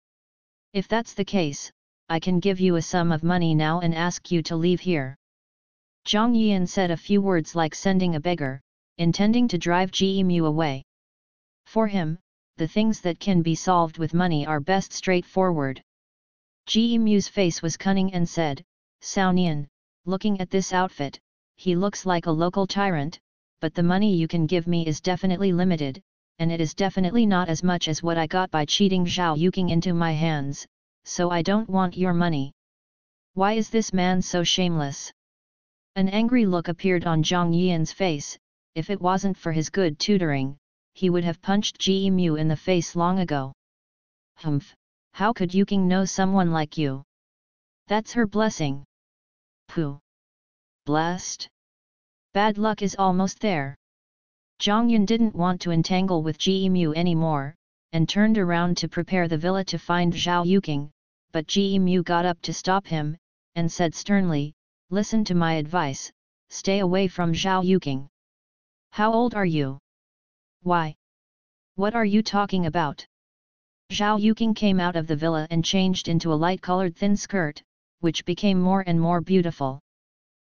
If that's the case, I can give you a sum of money now and ask you to leave here. Zhang Yian said a few words like sending a beggar, intending to drive Ji Mu away. For him, the things that can be solved with money are best straightforward. Ji Mu's face was cunning and said, Sao Nian, looking at this outfit, he looks like a local tyrant, but the money you can give me is definitely limited, and it is definitely not as much as what I got by cheating Zhao Yuking into my hands, so I don't want your money. Why is this man so shameless? An angry look appeared on Zhang Yian's face, if it wasn't for his good tutoring, he would have punched Ji Mu in the face long ago. Humph, how could Yuking know someone like you? That's her blessing. Pooh. Blessed? Bad luck is almost there. Zhang Yun didn't want to entangle with Ji Mu anymore, and turned around to prepare the villa to find Zhao Yuking, but Ji Mu got up to stop him, and said sternly, Listen to my advice, stay away from Zhao Yuking. How old are you? Why? What are you talking about? Zhao Yuking came out of the villa and changed into a light-colored thin skirt, which became more and more beautiful.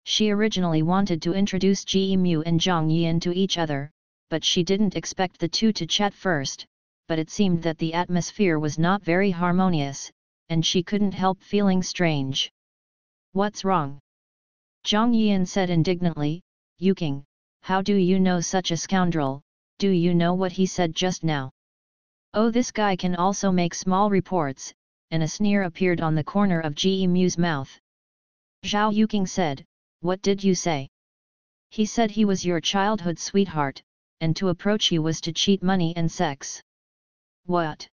She originally wanted to introduce Ji Mu and Zhang Yian to each other, but she didn't expect the two to chat first, but it seemed that the atmosphere was not very harmonious, and she couldn't help feeling strange. What's wrong? Zhang Yian said indignantly, Yuking, how do you know such a scoundrel, do you know what he said just now? Oh this guy can also make small reports, and a sneer appeared on the corner of Ji Mu's mouth. Zhao Yuking said, What did you say? He said he was your childhood sweetheart, and to approach you was to cheat money and sex. What?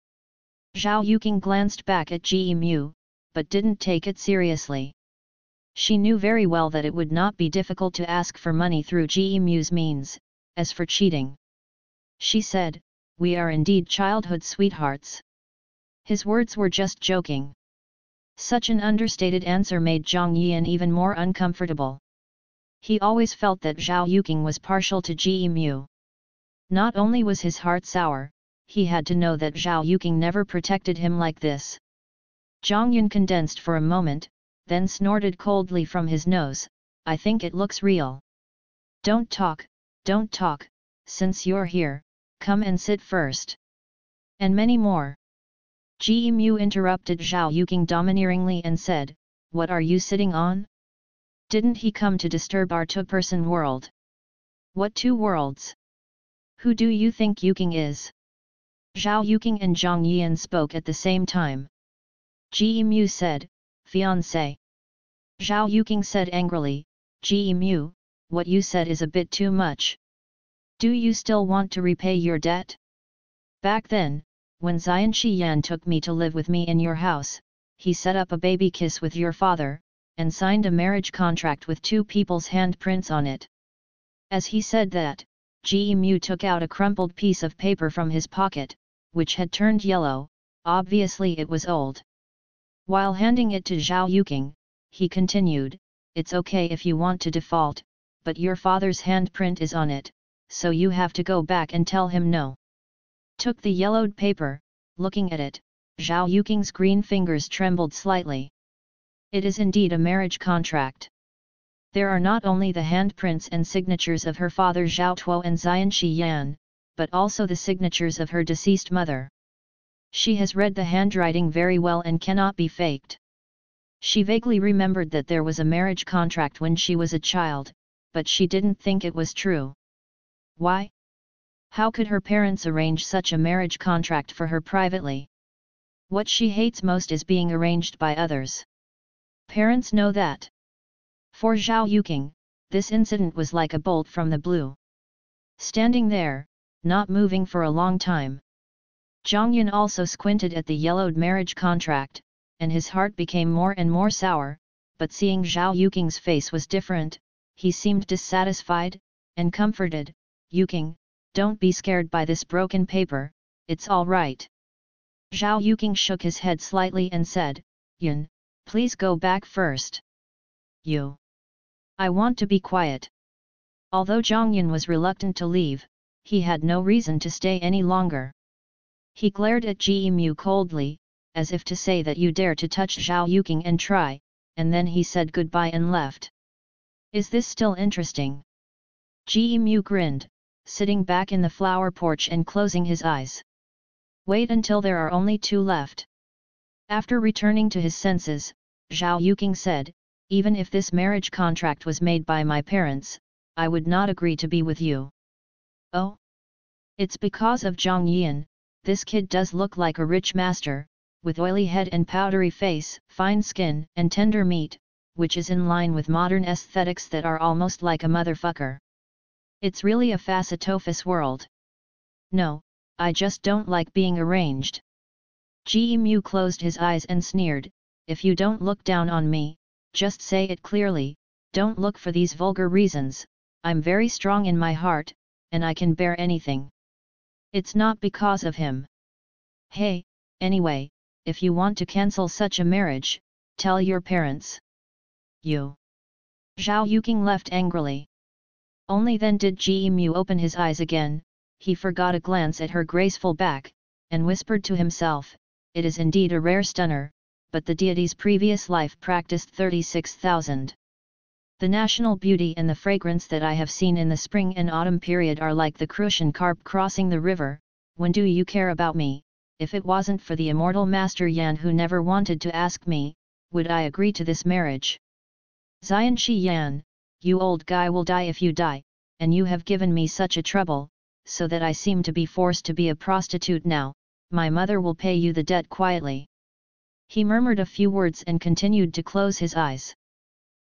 Zhao Yuking glanced back at Ji Mu, but didn't take it seriously. She knew very well that it would not be difficult to ask for money through Ji Mu's means, as for cheating. She said, we are indeed childhood sweethearts. His words were just joking. Such an understated answer made Zhang Yian even more uncomfortable. He always felt that Zhao Yuking was partial to Ji Mu. Not only was his heart sour, he had to know that Zhao Yuking never protected him like this. Zhang Yan condensed for a moment, then snorted coldly from his nose, I think it looks real. Don't talk, don't talk, since you're here, come and sit first. And many more. Ji Mu interrupted Zhao Yuking domineeringly and said, What are you sitting on? Didn't he come to disturb our two-person world? What two worlds? Who do you think Yuking is? Zhao Yuking and Zhang Yian spoke at the same time. Ji Mu said, Fiancé. Zhao Yuking said angrily, Ji Mu, what you said is a bit too much. Do you still want to repay your debt? Back then, when Zion Yan took me to live with me in your house, he set up a baby kiss with your father, and signed a marriage contract with two people's handprints on it. As he said that, Ji Mu took out a crumpled piece of paper from his pocket, which had turned yellow, obviously it was old. While handing it to Zhao Yuking, he continued, It's okay if you want to default, but your father's handprint is on it, so you have to go back and tell him no. Took the yellowed paper, looking at it, Zhao Yuking's green fingers trembled slightly. It is indeed a marriage contract. There are not only the handprints and signatures of her father Zhao Tuo and Zion Yan, but also the signatures of her deceased mother. She has read the handwriting very well and cannot be faked. She vaguely remembered that there was a marriage contract when she was a child, but she didn't think it was true. Why? How could her parents arrange such a marriage contract for her privately? What she hates most is being arranged by others. Parents know that. For Zhao Yuking, this incident was like a bolt from the blue. Standing there, not moving for a long time. Zhang Yun also squinted at the yellowed marriage contract, and his heart became more and more sour, but seeing Zhao Yuking's face was different, he seemed dissatisfied, and comforted, Yuking, don't be scared by this broken paper, it's all right. Zhao Yuking shook his head slightly and said, Yun, please go back first. You. I want to be quiet. Although Zhang Yun was reluctant to leave, he had no reason to stay any longer. He glared at Ji Mu coldly, as if to say that you dare to touch Zhao Yuking and try, and then he said goodbye and left. Is this still interesting? Ji Mu grinned, sitting back in the flower porch and closing his eyes. Wait until there are only two left. After returning to his senses, Zhao Yuking said, even if this marriage contract was made by my parents, I would not agree to be with you. Oh? It's because of Zhang Yian, this kid does look like a rich master, with oily head and powdery face, fine skin, and tender meat, which is in line with modern aesthetics that are almost like a motherfucker. It's really a facetofus world. No, I just don't like being arranged. Ji Mu closed his eyes and sneered, if you don't look down on me, just say it clearly, don't look for these vulgar reasons, I'm very strong in my heart, and I can bear anything. It's not because of him. Hey, anyway, if you want to cancel such a marriage, tell your parents. You. Zhao Yuking left angrily. Only then did Ji Mu open his eyes again, he forgot a glance at her graceful back, and whispered to himself, it is indeed a rare stunner, but the deity's previous life practiced 36,000. The national beauty and the fragrance that I have seen in the spring and autumn period are like the crucian carp crossing the river, when do you care about me, if it wasn't for the immortal Master Yan who never wanted to ask me, would I agree to this marriage? Zion Shi Yan, you old guy will die if you die, and you have given me such a trouble, so that I seem to be forced to be a prostitute now, my mother will pay you the debt quietly. He murmured a few words and continued to close his eyes.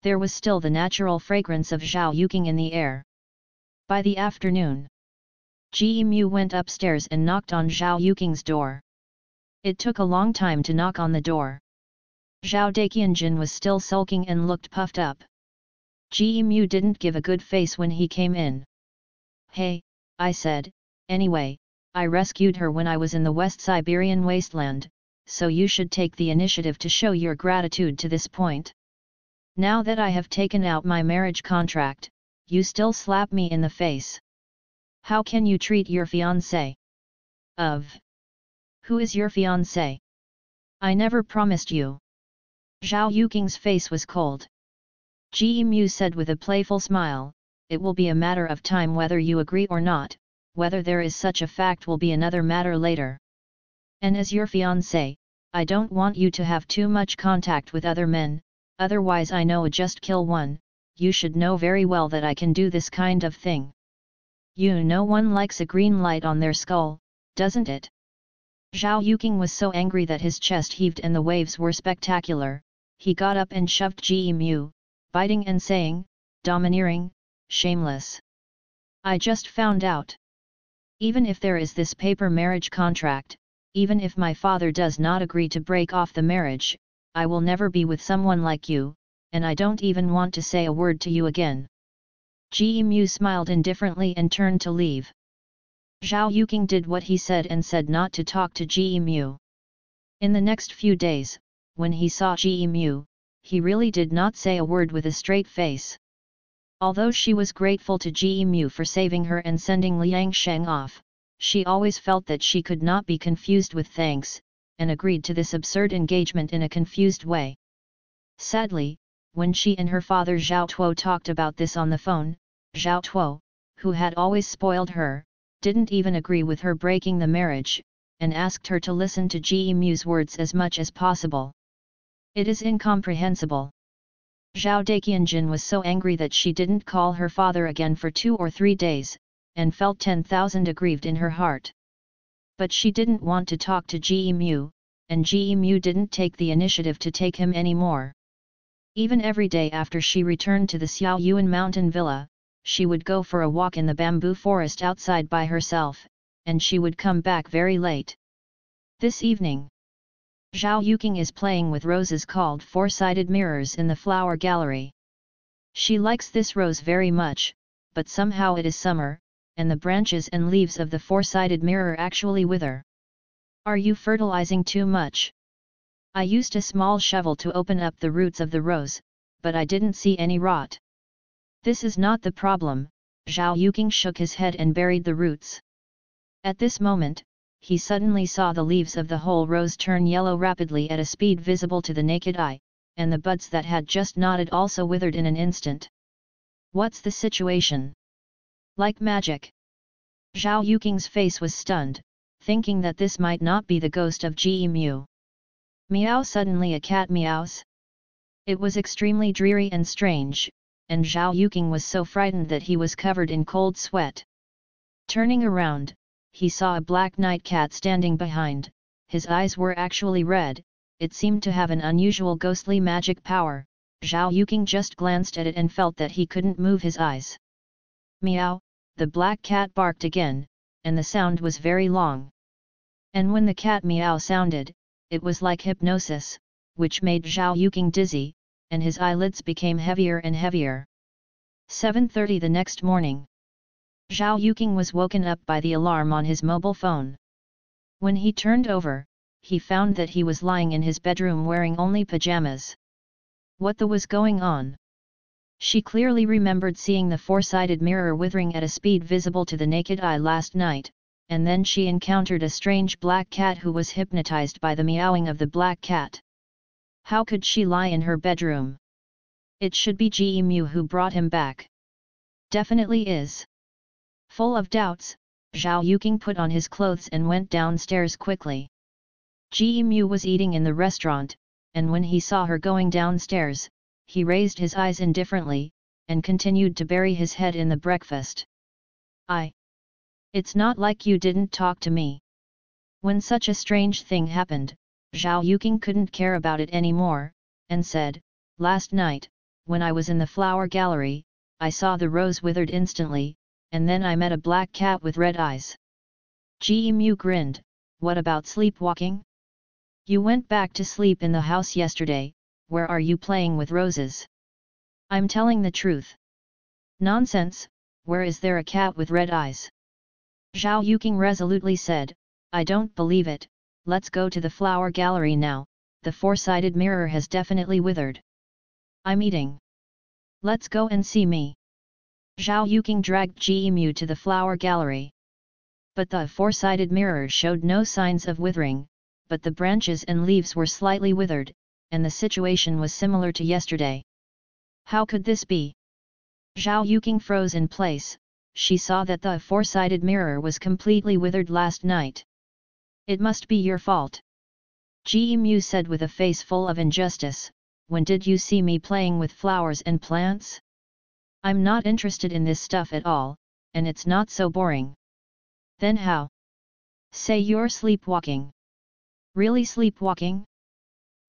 There was still the natural fragrance of Zhao Yuking in the air. By the afternoon, Ji Mu went upstairs and knocked on Zhao Yuking's door. It took a long time to knock on the door. Zhao Daqianjin was still sulking and looked puffed up. Ji Mu didn't give a good face when he came in. Hey, I said, anyway, I rescued her when I was in the West Siberian wasteland, so you should take the initiative to show your gratitude to this point. Now that I have taken out my marriage contract, you still slap me in the face. How can you treat your fiancé? Of. Who is your fiancé? I never promised you. Zhao Yuking's face was cold. Ji Mu said with a playful smile, it will be a matter of time whether you agree or not, whether there is such a fact will be another matter later. And as your fiancé, I don't want you to have too much contact with other men, otherwise I know a just kill one, you should know very well that I can do this kind of thing. You know one likes a green light on their skull, doesn't it? Zhao Yuking was so angry that his chest heaved and the waves were spectacular, he got up and shoved Ji Mu, biting and saying, domineering, shameless. I just found out. Even if there is this paper marriage contract, even if my father does not agree to break off the marriage, I will never be with someone like you, and I don't even want to say a word to you again. Ji Mu smiled indifferently and turned to leave. Zhao Yuking did what he said and said not to talk to Ji Mu. In the next few days, when he saw Ji Mu, he really did not say a word with a straight face. Although she was grateful to Ji Mu for saving her and sending Liang Sheng off, she always felt that she could not be confused with thanks, and agreed to this absurd engagement in a confused way. Sadly, when she and her father Zhao Tuo talked about this on the phone, Zhao Tuo, who had always spoiled her, didn't even agree with her breaking the marriage, and asked her to listen to Ji Mu's words as much as possible. It is incomprehensible. Zhao Daqianjin was so angry that she didn't call her father again for two or three days, and felt 10,000 aggrieved in her heart. But she didn't want to talk to Ji Mu, and Ji Mu didn't take the initiative to take him anymore. Even every day after she returned to the Xiao Yuan mountain villa, she would go for a walk in the bamboo forest outside by herself, and she would come back very late. This evening, Zhao Yuking is playing with roses called four-sided mirrors in the flower gallery. She likes this rose very much, but somehow it is summer, and the branches and leaves of the four-sided mirror actually wither. Are you fertilizing too much? I used a small shovel to open up the roots of the rose, but I didn't see any rot. This is not the problem, Zhao Yuking shook his head and buried the roots. At this moment, he suddenly saw the leaves of the whole rose turn yellow rapidly at a speed visible to the naked eye, and the buds that had just nodded also withered in an instant. What's the situation? Like magic. Zhao Yuking's face was stunned, thinking that this might not be the ghost of Ji Mu. Meow suddenly a cat meows. It was extremely dreary and strange, and Zhao Yuking was so frightened that he was covered in cold sweat. Turning around, he saw a black night cat standing behind, his eyes were actually red, it seemed to have an unusual ghostly magic power, Zhao Yuking just glanced at it and felt that he couldn't move his eyes. Meow, the black cat barked again, and the sound was very long. And when the cat meow sounded, it was like hypnosis, which made Zhao Yuking dizzy, and his eyelids became heavier and heavier. 7.30 the next morning. Zhao Yuking was woken up by the alarm on his mobile phone. When he turned over, he found that he was lying in his bedroom wearing only pajamas. What the was going on? She clearly remembered seeing the four-sided mirror withering at a speed visible to the naked eye last night, and then she encountered a strange black cat who was hypnotized by the meowing of the black cat. How could she lie in her bedroom? It should be Ji Mu who brought him back. Definitely is. Full of doubts, Zhao Yuking put on his clothes and went downstairs quickly. Ji Mu was eating in the restaurant, and when he saw her going downstairs, he raised his eyes indifferently, and continued to bury his head in the breakfast. I. It's not like you didn't talk to me. When such a strange thing happened, Zhao Yuking couldn't care about it anymore, and said, Last night, when I was in the flower gallery, I saw the rose withered instantly, and then I met a black cat with red eyes. Ji Mu grinned, what about sleepwalking? You went back to sleep in the house yesterday, where are you playing with roses? I'm telling the truth. Nonsense, where is there a cat with red eyes? Zhao Yuking resolutely said, I don't believe it, let's go to the flower gallery now, the four-sided mirror has definitely withered. I'm eating. Let's go and see me. Zhao Yuking dragged Ji Mu to the flower gallery. But the four-sided mirror showed no signs of withering, but the branches and leaves were slightly withered, and the situation was similar to yesterday. How could this be? Zhao Yuking froze in place, she saw that the four-sided mirror was completely withered last night. It must be your fault. Ji Mu said with a face full of injustice, when did you see me playing with flowers and plants? I'm not interested in this stuff at all, and it's not so boring. Then how? Say you're sleepwalking. Really sleepwalking?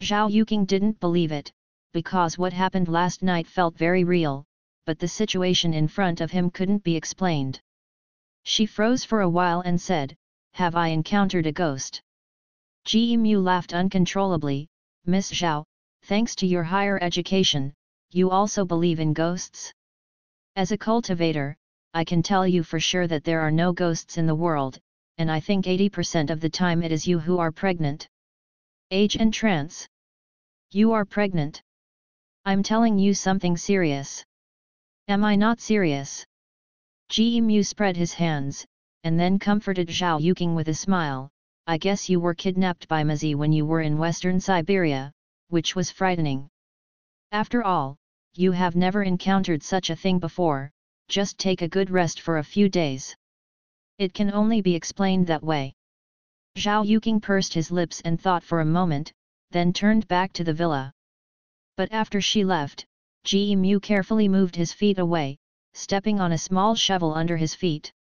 Zhao Yuking didn't believe it, because what happened last night felt very real, but the situation in front of him couldn't be explained. She froze for a while and said, Have I encountered a ghost? Ji Mu laughed uncontrollably, Miss Zhao, thanks to your higher education, you also believe in ghosts? As a cultivator, I can tell you for sure that there are no ghosts in the world, and I think 80% of the time it is you who are pregnant. Age and trance. You are pregnant. I'm telling you something serious. Am I not serious? Ji Mu spread his hands, and then comforted Zhao Yuking with a smile, I guess you were kidnapped by Mazi when you were in western Siberia, which was frightening. After all, you have never encountered such a thing before, just take a good rest for a few days. It can only be explained that way. Zhao Yuking pursed his lips and thought for a moment, then turned back to the villa. But after she left, Ji Mu carefully moved his feet away, stepping on a small shovel under his feet.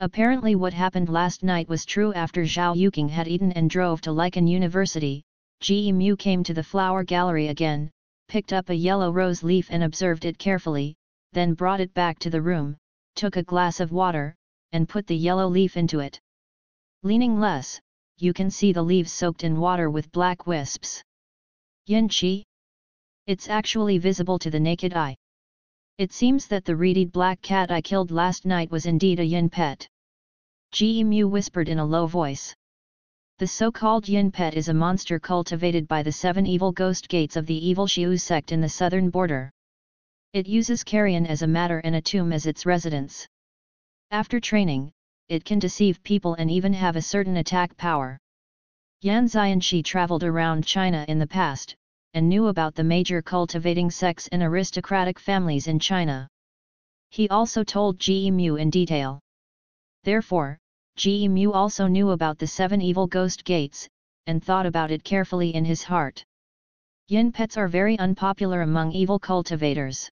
Apparently what happened last night was true after Zhao Yuking had eaten and drove to Lichen University, Ji Mu came to the flower gallery again, picked up a yellow rose leaf and observed it carefully, then brought it back to the room, took a glass of water, and put the yellow leaf into it. Leaning less, you can see the leaves soaked in water with black wisps. Yin Qi? It's actually visible to the naked eye. It seems that the reedy black cat I killed last night was indeed a yin pet. Ji Mu whispered in a low voice. The so-called yin pet is a monster cultivated by the seven evil ghost gates of the evil Xiu sect in the southern border. It uses carrion as a matter and a tomb as its residence. After training, it can deceive people and even have a certain attack power. Yan Xianxi traveled around China in the past, and knew about the major cultivating sects and aristocratic families in China. He also told Ji Mu in detail. Therefore, Ji Mu also knew about the seven evil ghost gates, and thought about it carefully in his heart. Yin pets are very unpopular among evil cultivators.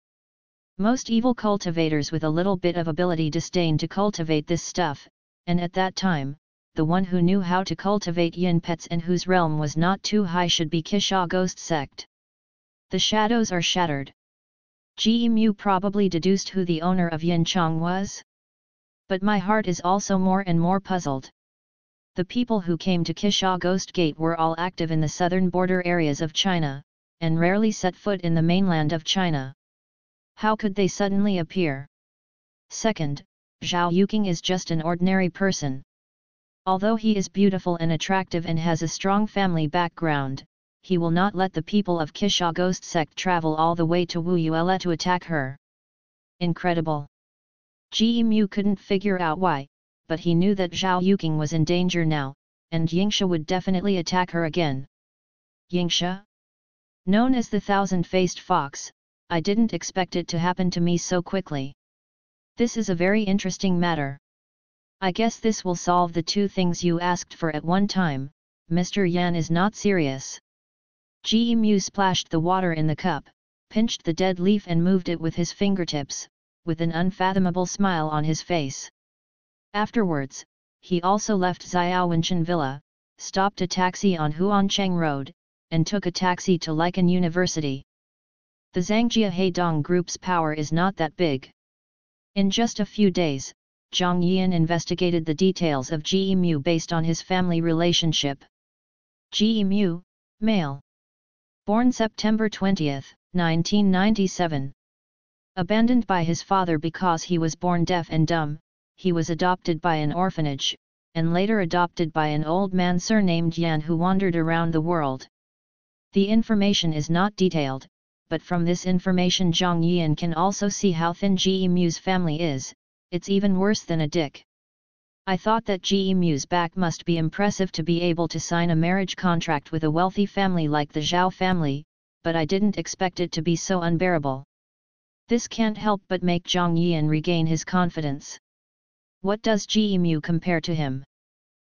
Most evil cultivators with a little bit of ability disdain to cultivate this stuff, and at that time, the one who knew how to cultivate yin pets and whose realm was not too high should be Kisha ghost sect. The shadows are shattered. Ji Mu probably deduced who the owner of Yin Chong was? But my heart is also more and more puzzled. The people who came to Kisha Ghost Gate were all active in the southern border areas of China, and rarely set foot in the mainland of China. How could they suddenly appear? Second, Zhao Yuking is just an ordinary person. Although he is beautiful and attractive and has a strong family background, he will not let the people of Kisha Ghost Sect travel all the way to Wu to attack her. Incredible. Ji Mu couldn't figure out why, but he knew that Zhao Yuking was in danger now, and Yingsha would definitely attack her again. Yingsha? Known as the thousand-faced fox, I didn't expect it to happen to me so quickly. This is a very interesting matter. I guess this will solve the two things you asked for at one time, Mr. Yan is not serious. Ji Mu splashed the water in the cup, pinched the dead leaf and moved it with his fingertips, with an unfathomable smile on his face. Afterwards, he also left Xiaowenchen Villa, stopped a taxi on Huancheng Road, and took a taxi to Lichen University. The Zhangjia Heidong Group's power is not that big. In just a few days, Zhang Yian investigated the details of Ji Mu based on his family relationship. Ji Mu, male. Born September 20, 1997. Abandoned by his father because he was born deaf and dumb, he was adopted by an orphanage, and later adopted by an old man surnamed Yan who wandered around the world. The information is not detailed, but from this information Zhang Yian can also see how thin Ji Mu's family is, it's even worse than a dick. I thought that Ji Mu's back must be impressive to be able to sign a marriage contract with a wealthy family like the Zhao family, but I didn't expect it to be so unbearable. This can't help but make Zhang Yian regain his confidence. What does Ji Mu compare to him?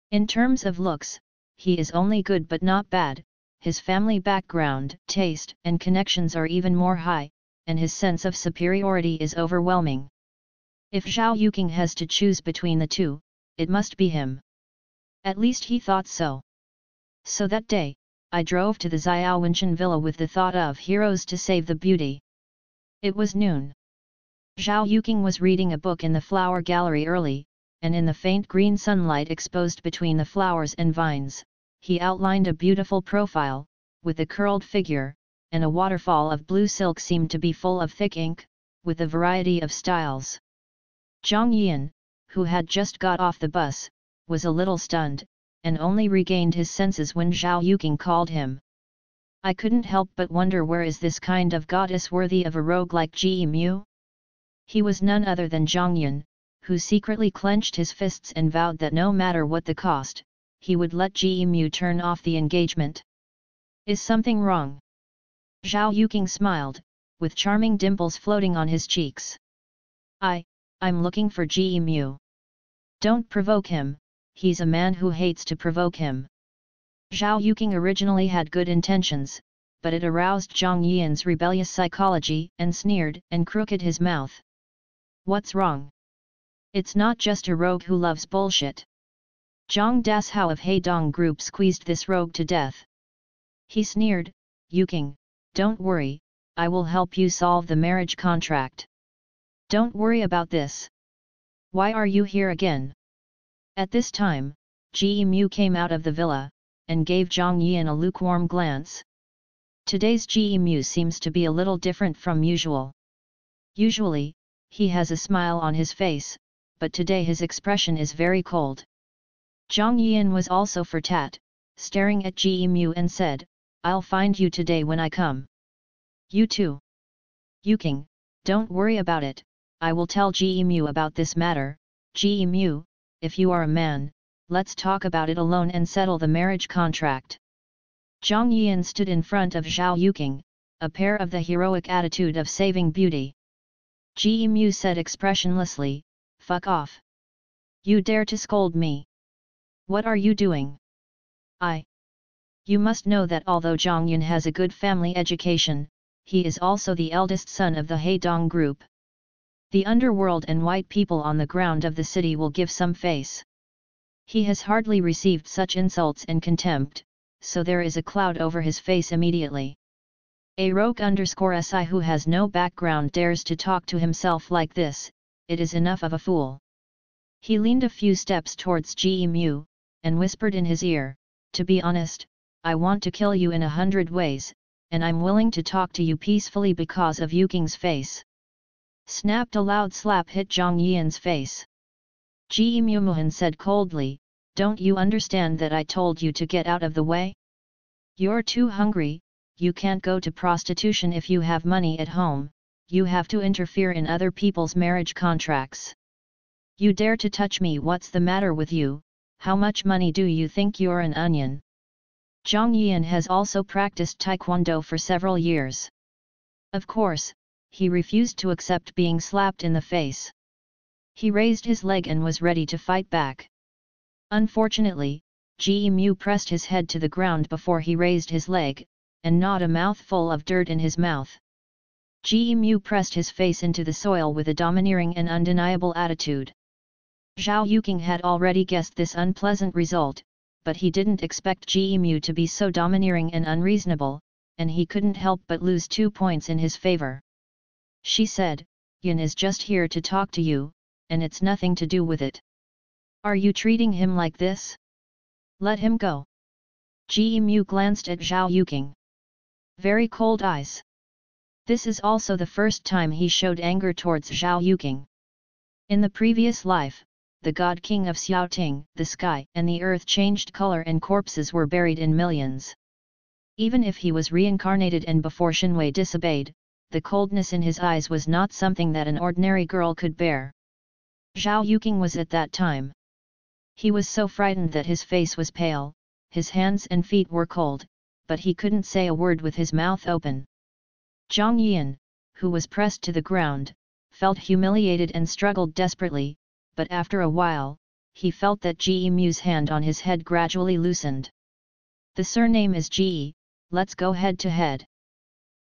In terms of looks, he is only good but not bad, his family background, taste and connections are even more high, and his sense of superiority is overwhelming. If Zhao Yuking has to choose between the two, it must be him. At least he thought so. So that day, I drove to the Xiaowenchen villa with the thought of heroes to save the beauty. It was noon. Zhao Yuking was reading a book in the flower gallery early, and in the faint green sunlight exposed between the flowers and vines, he outlined a beautiful profile, with a curled figure, and a waterfall of blue silk seemed to be full of thick ink, with a variety of styles. Zhang Yian, who had just got off the bus, was a little stunned, and only regained his senses when Zhao Yuking called him. I couldn't help but wonder where is this kind of goddess worthy of a rogue like Ji Mu? He was none other than Zhang Yan, who secretly clenched his fists and vowed that no matter what the cost, he would let Ji Mu turn off the engagement. Is something wrong? Zhao Yuking smiled, with charming dimples floating on his cheeks. I, I'm looking for Ji Mu. Don't provoke him, he's a man who hates to provoke him. Zhao Yuking originally had good intentions, but it aroused Zhang Yian's rebellious psychology and sneered and crooked his mouth. What's wrong? It's not just a rogue who loves bullshit. Zhang Dashao of Heidong Group squeezed this rogue to death. He sneered, Yuking, don't worry, I will help you solve the marriage contract. Don't worry about this. Why are you here again? At this time, Ji Mu came out of the villa, and gave Zhang Yian a lukewarm glance. Today's Ji Mu seems to be a little different from usual. Usually, he has a smile on his face, but today his expression is very cold. Zhang Yian was also for tat, staring at Ji Mu and said, I'll find you today when I come. You too. Yuking, don't worry about it, I will tell Ji Mu about this matter, Ji Mu, if you are a man, let's talk about it alone and settle the marriage contract. Zhang Yian stood in front of Zhao Yuking, a pair of the heroic attitude of saving beauty. Ji Mu said expressionlessly, fuck off. You dare to scold me. What are you doing? I. You must know that although Zhang Yun has a good family education, he is also the eldest son of the Heidong group. The underworld and white people on the ground of the city will give some face. He has hardly received such insults and contempt, so there is a cloud over his face immediately. A rogue underscore SI who has no background dares to talk to himself like this, it is enough of a fool. He leaned a few steps towards Ji Mu, and whispered in his ear, to be honest, I want to kill you in a hundred ways, and I'm willing to talk to you peacefully because of Yuking's face. Snapped a loud slap hit Zhang Yian's face. Ji Mumuhan said coldly, don't you understand that I told you to get out of the way? You're too hungry, you can't go to prostitution if you have money at home, you have to interfere in other people's marriage contracts. You dare to touch me what's the matter with you, how much money do you think you're an onion? Zhang Yian has also practiced taekwondo for several years. Of course, he refused to accept being slapped in the face. He raised his leg and was ready to fight back. Unfortunately, Ji Mu pressed his head to the ground before he raised his leg, and gnawed a mouthful of dirt in his mouth. Ji Mu pressed his face into the soil with a domineering and undeniable attitude. Zhao Yuking had already guessed this unpleasant result, but he didn't expect Ji Mu to be so domineering and unreasonable, and he couldn't help but lose two points in his favor. She said, Yin is just here to talk to you, and it's nothing to do with it. Are you treating him like this? Let him go. Ji Mu glanced at Zhao Yuking. Very cold eyes. This is also the first time he showed anger towards Zhao Yuking. In the previous life, the god king of Xiaoting, the sky and the earth changed color and corpses were buried in millions. Even if he was reincarnated and before Shenwei disobeyed, the coldness in his eyes was not something that an ordinary girl could bear. Zhao Yuking was at that time. He was so frightened that his face was pale, his hands and feet were cold, but he couldn't say a word with his mouth open. Zhang Yian, who was pressed to the ground, felt humiliated and struggled desperately, but after a while, he felt that Ji Mu's hand on his head gradually loosened. The surname is Ji, let's go head to head.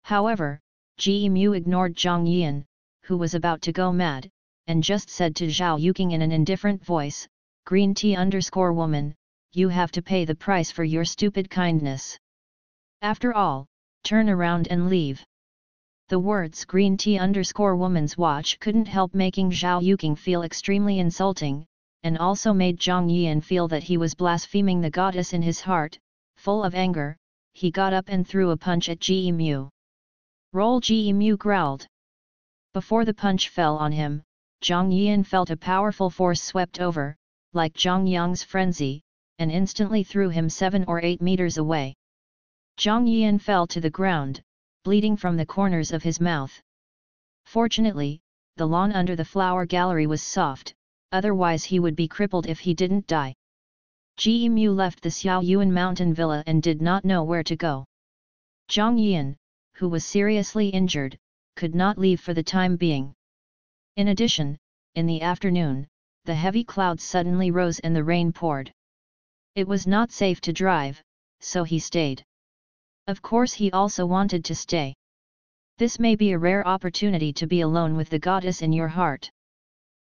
However, Ji Mu ignored Zhang Yian, who was about to go mad, and just said to Zhao Yuking in an indifferent voice, Green tea underscore woman, you have to pay the price for your stupid kindness. After all, turn around and leave. The words green tea underscore woman's watch couldn't help making Zhao Yuking feel extremely insulting, and also made Zhang Yian feel that he was blaspheming the goddess in his heart, full of anger, he got up and threw a punch at Ji Mu. Roll Ji Mu growled. Before the punch fell on him, Zhang Yian felt a powerful force swept over, like Zhang Yang's frenzy, and instantly threw him seven or eight meters away. Zhang Yian fell to the ground, bleeding from the corners of his mouth. Fortunately, the lawn under the flower gallery was soft, otherwise he would be crippled if he didn't die. Ji Mu left the Xiao Yuan mountain villa and did not know where to go. Zhang Yian, who was seriously injured, could not leave for the time being. In addition, in the afternoon, the heavy clouds suddenly rose and the rain poured. It was not safe to drive, so he stayed. Of course he also wanted to stay. This may be a rare opportunity to be alone with the goddess in your heart.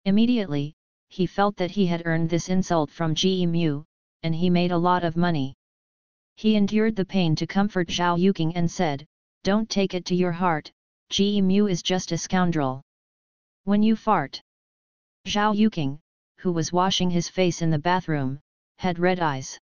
Immediately, he felt that he had earned this insult from Ji Mu, and he made a lot of money. He endured the pain to comfort Zhao Yuking and said, don't take it to your heart, Ji Mu is just a scoundrel. When you fart. Zhao Yuking, who was washing his face in the bathroom, had red eyes.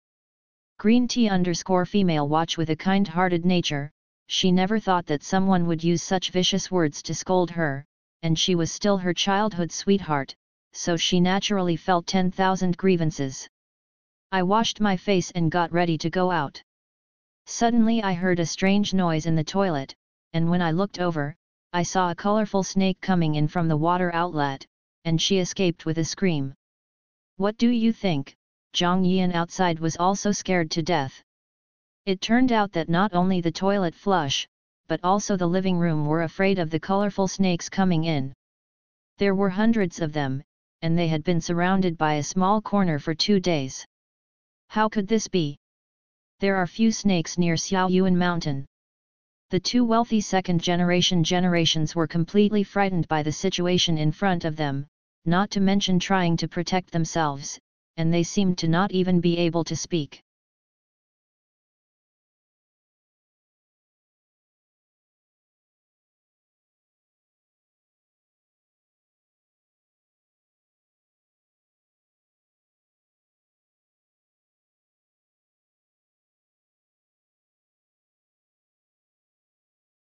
Green tea underscore female watch with a kind-hearted nature, she never thought that someone would use such vicious words to scold her, and she was still her childhood sweetheart, so she naturally felt 10,000 grievances. I washed my face and got ready to go out. Suddenly I heard a strange noise in the toilet, and when I looked over, I saw a colorful snake coming in from the water outlet, and she escaped with a scream. What do you think? Zhang Yian outside was also scared to death. It turned out that not only the toilet flush, but also the living room were afraid of the colorful snakes coming in. There were hundreds of them, and they had been surrounded by a small corner for two days. How could this be? there are few snakes near Xiaoyuan mountain. The two wealthy second-generation generations were completely frightened by the situation in front of them, not to mention trying to protect themselves, and they seemed to not even be able to speak.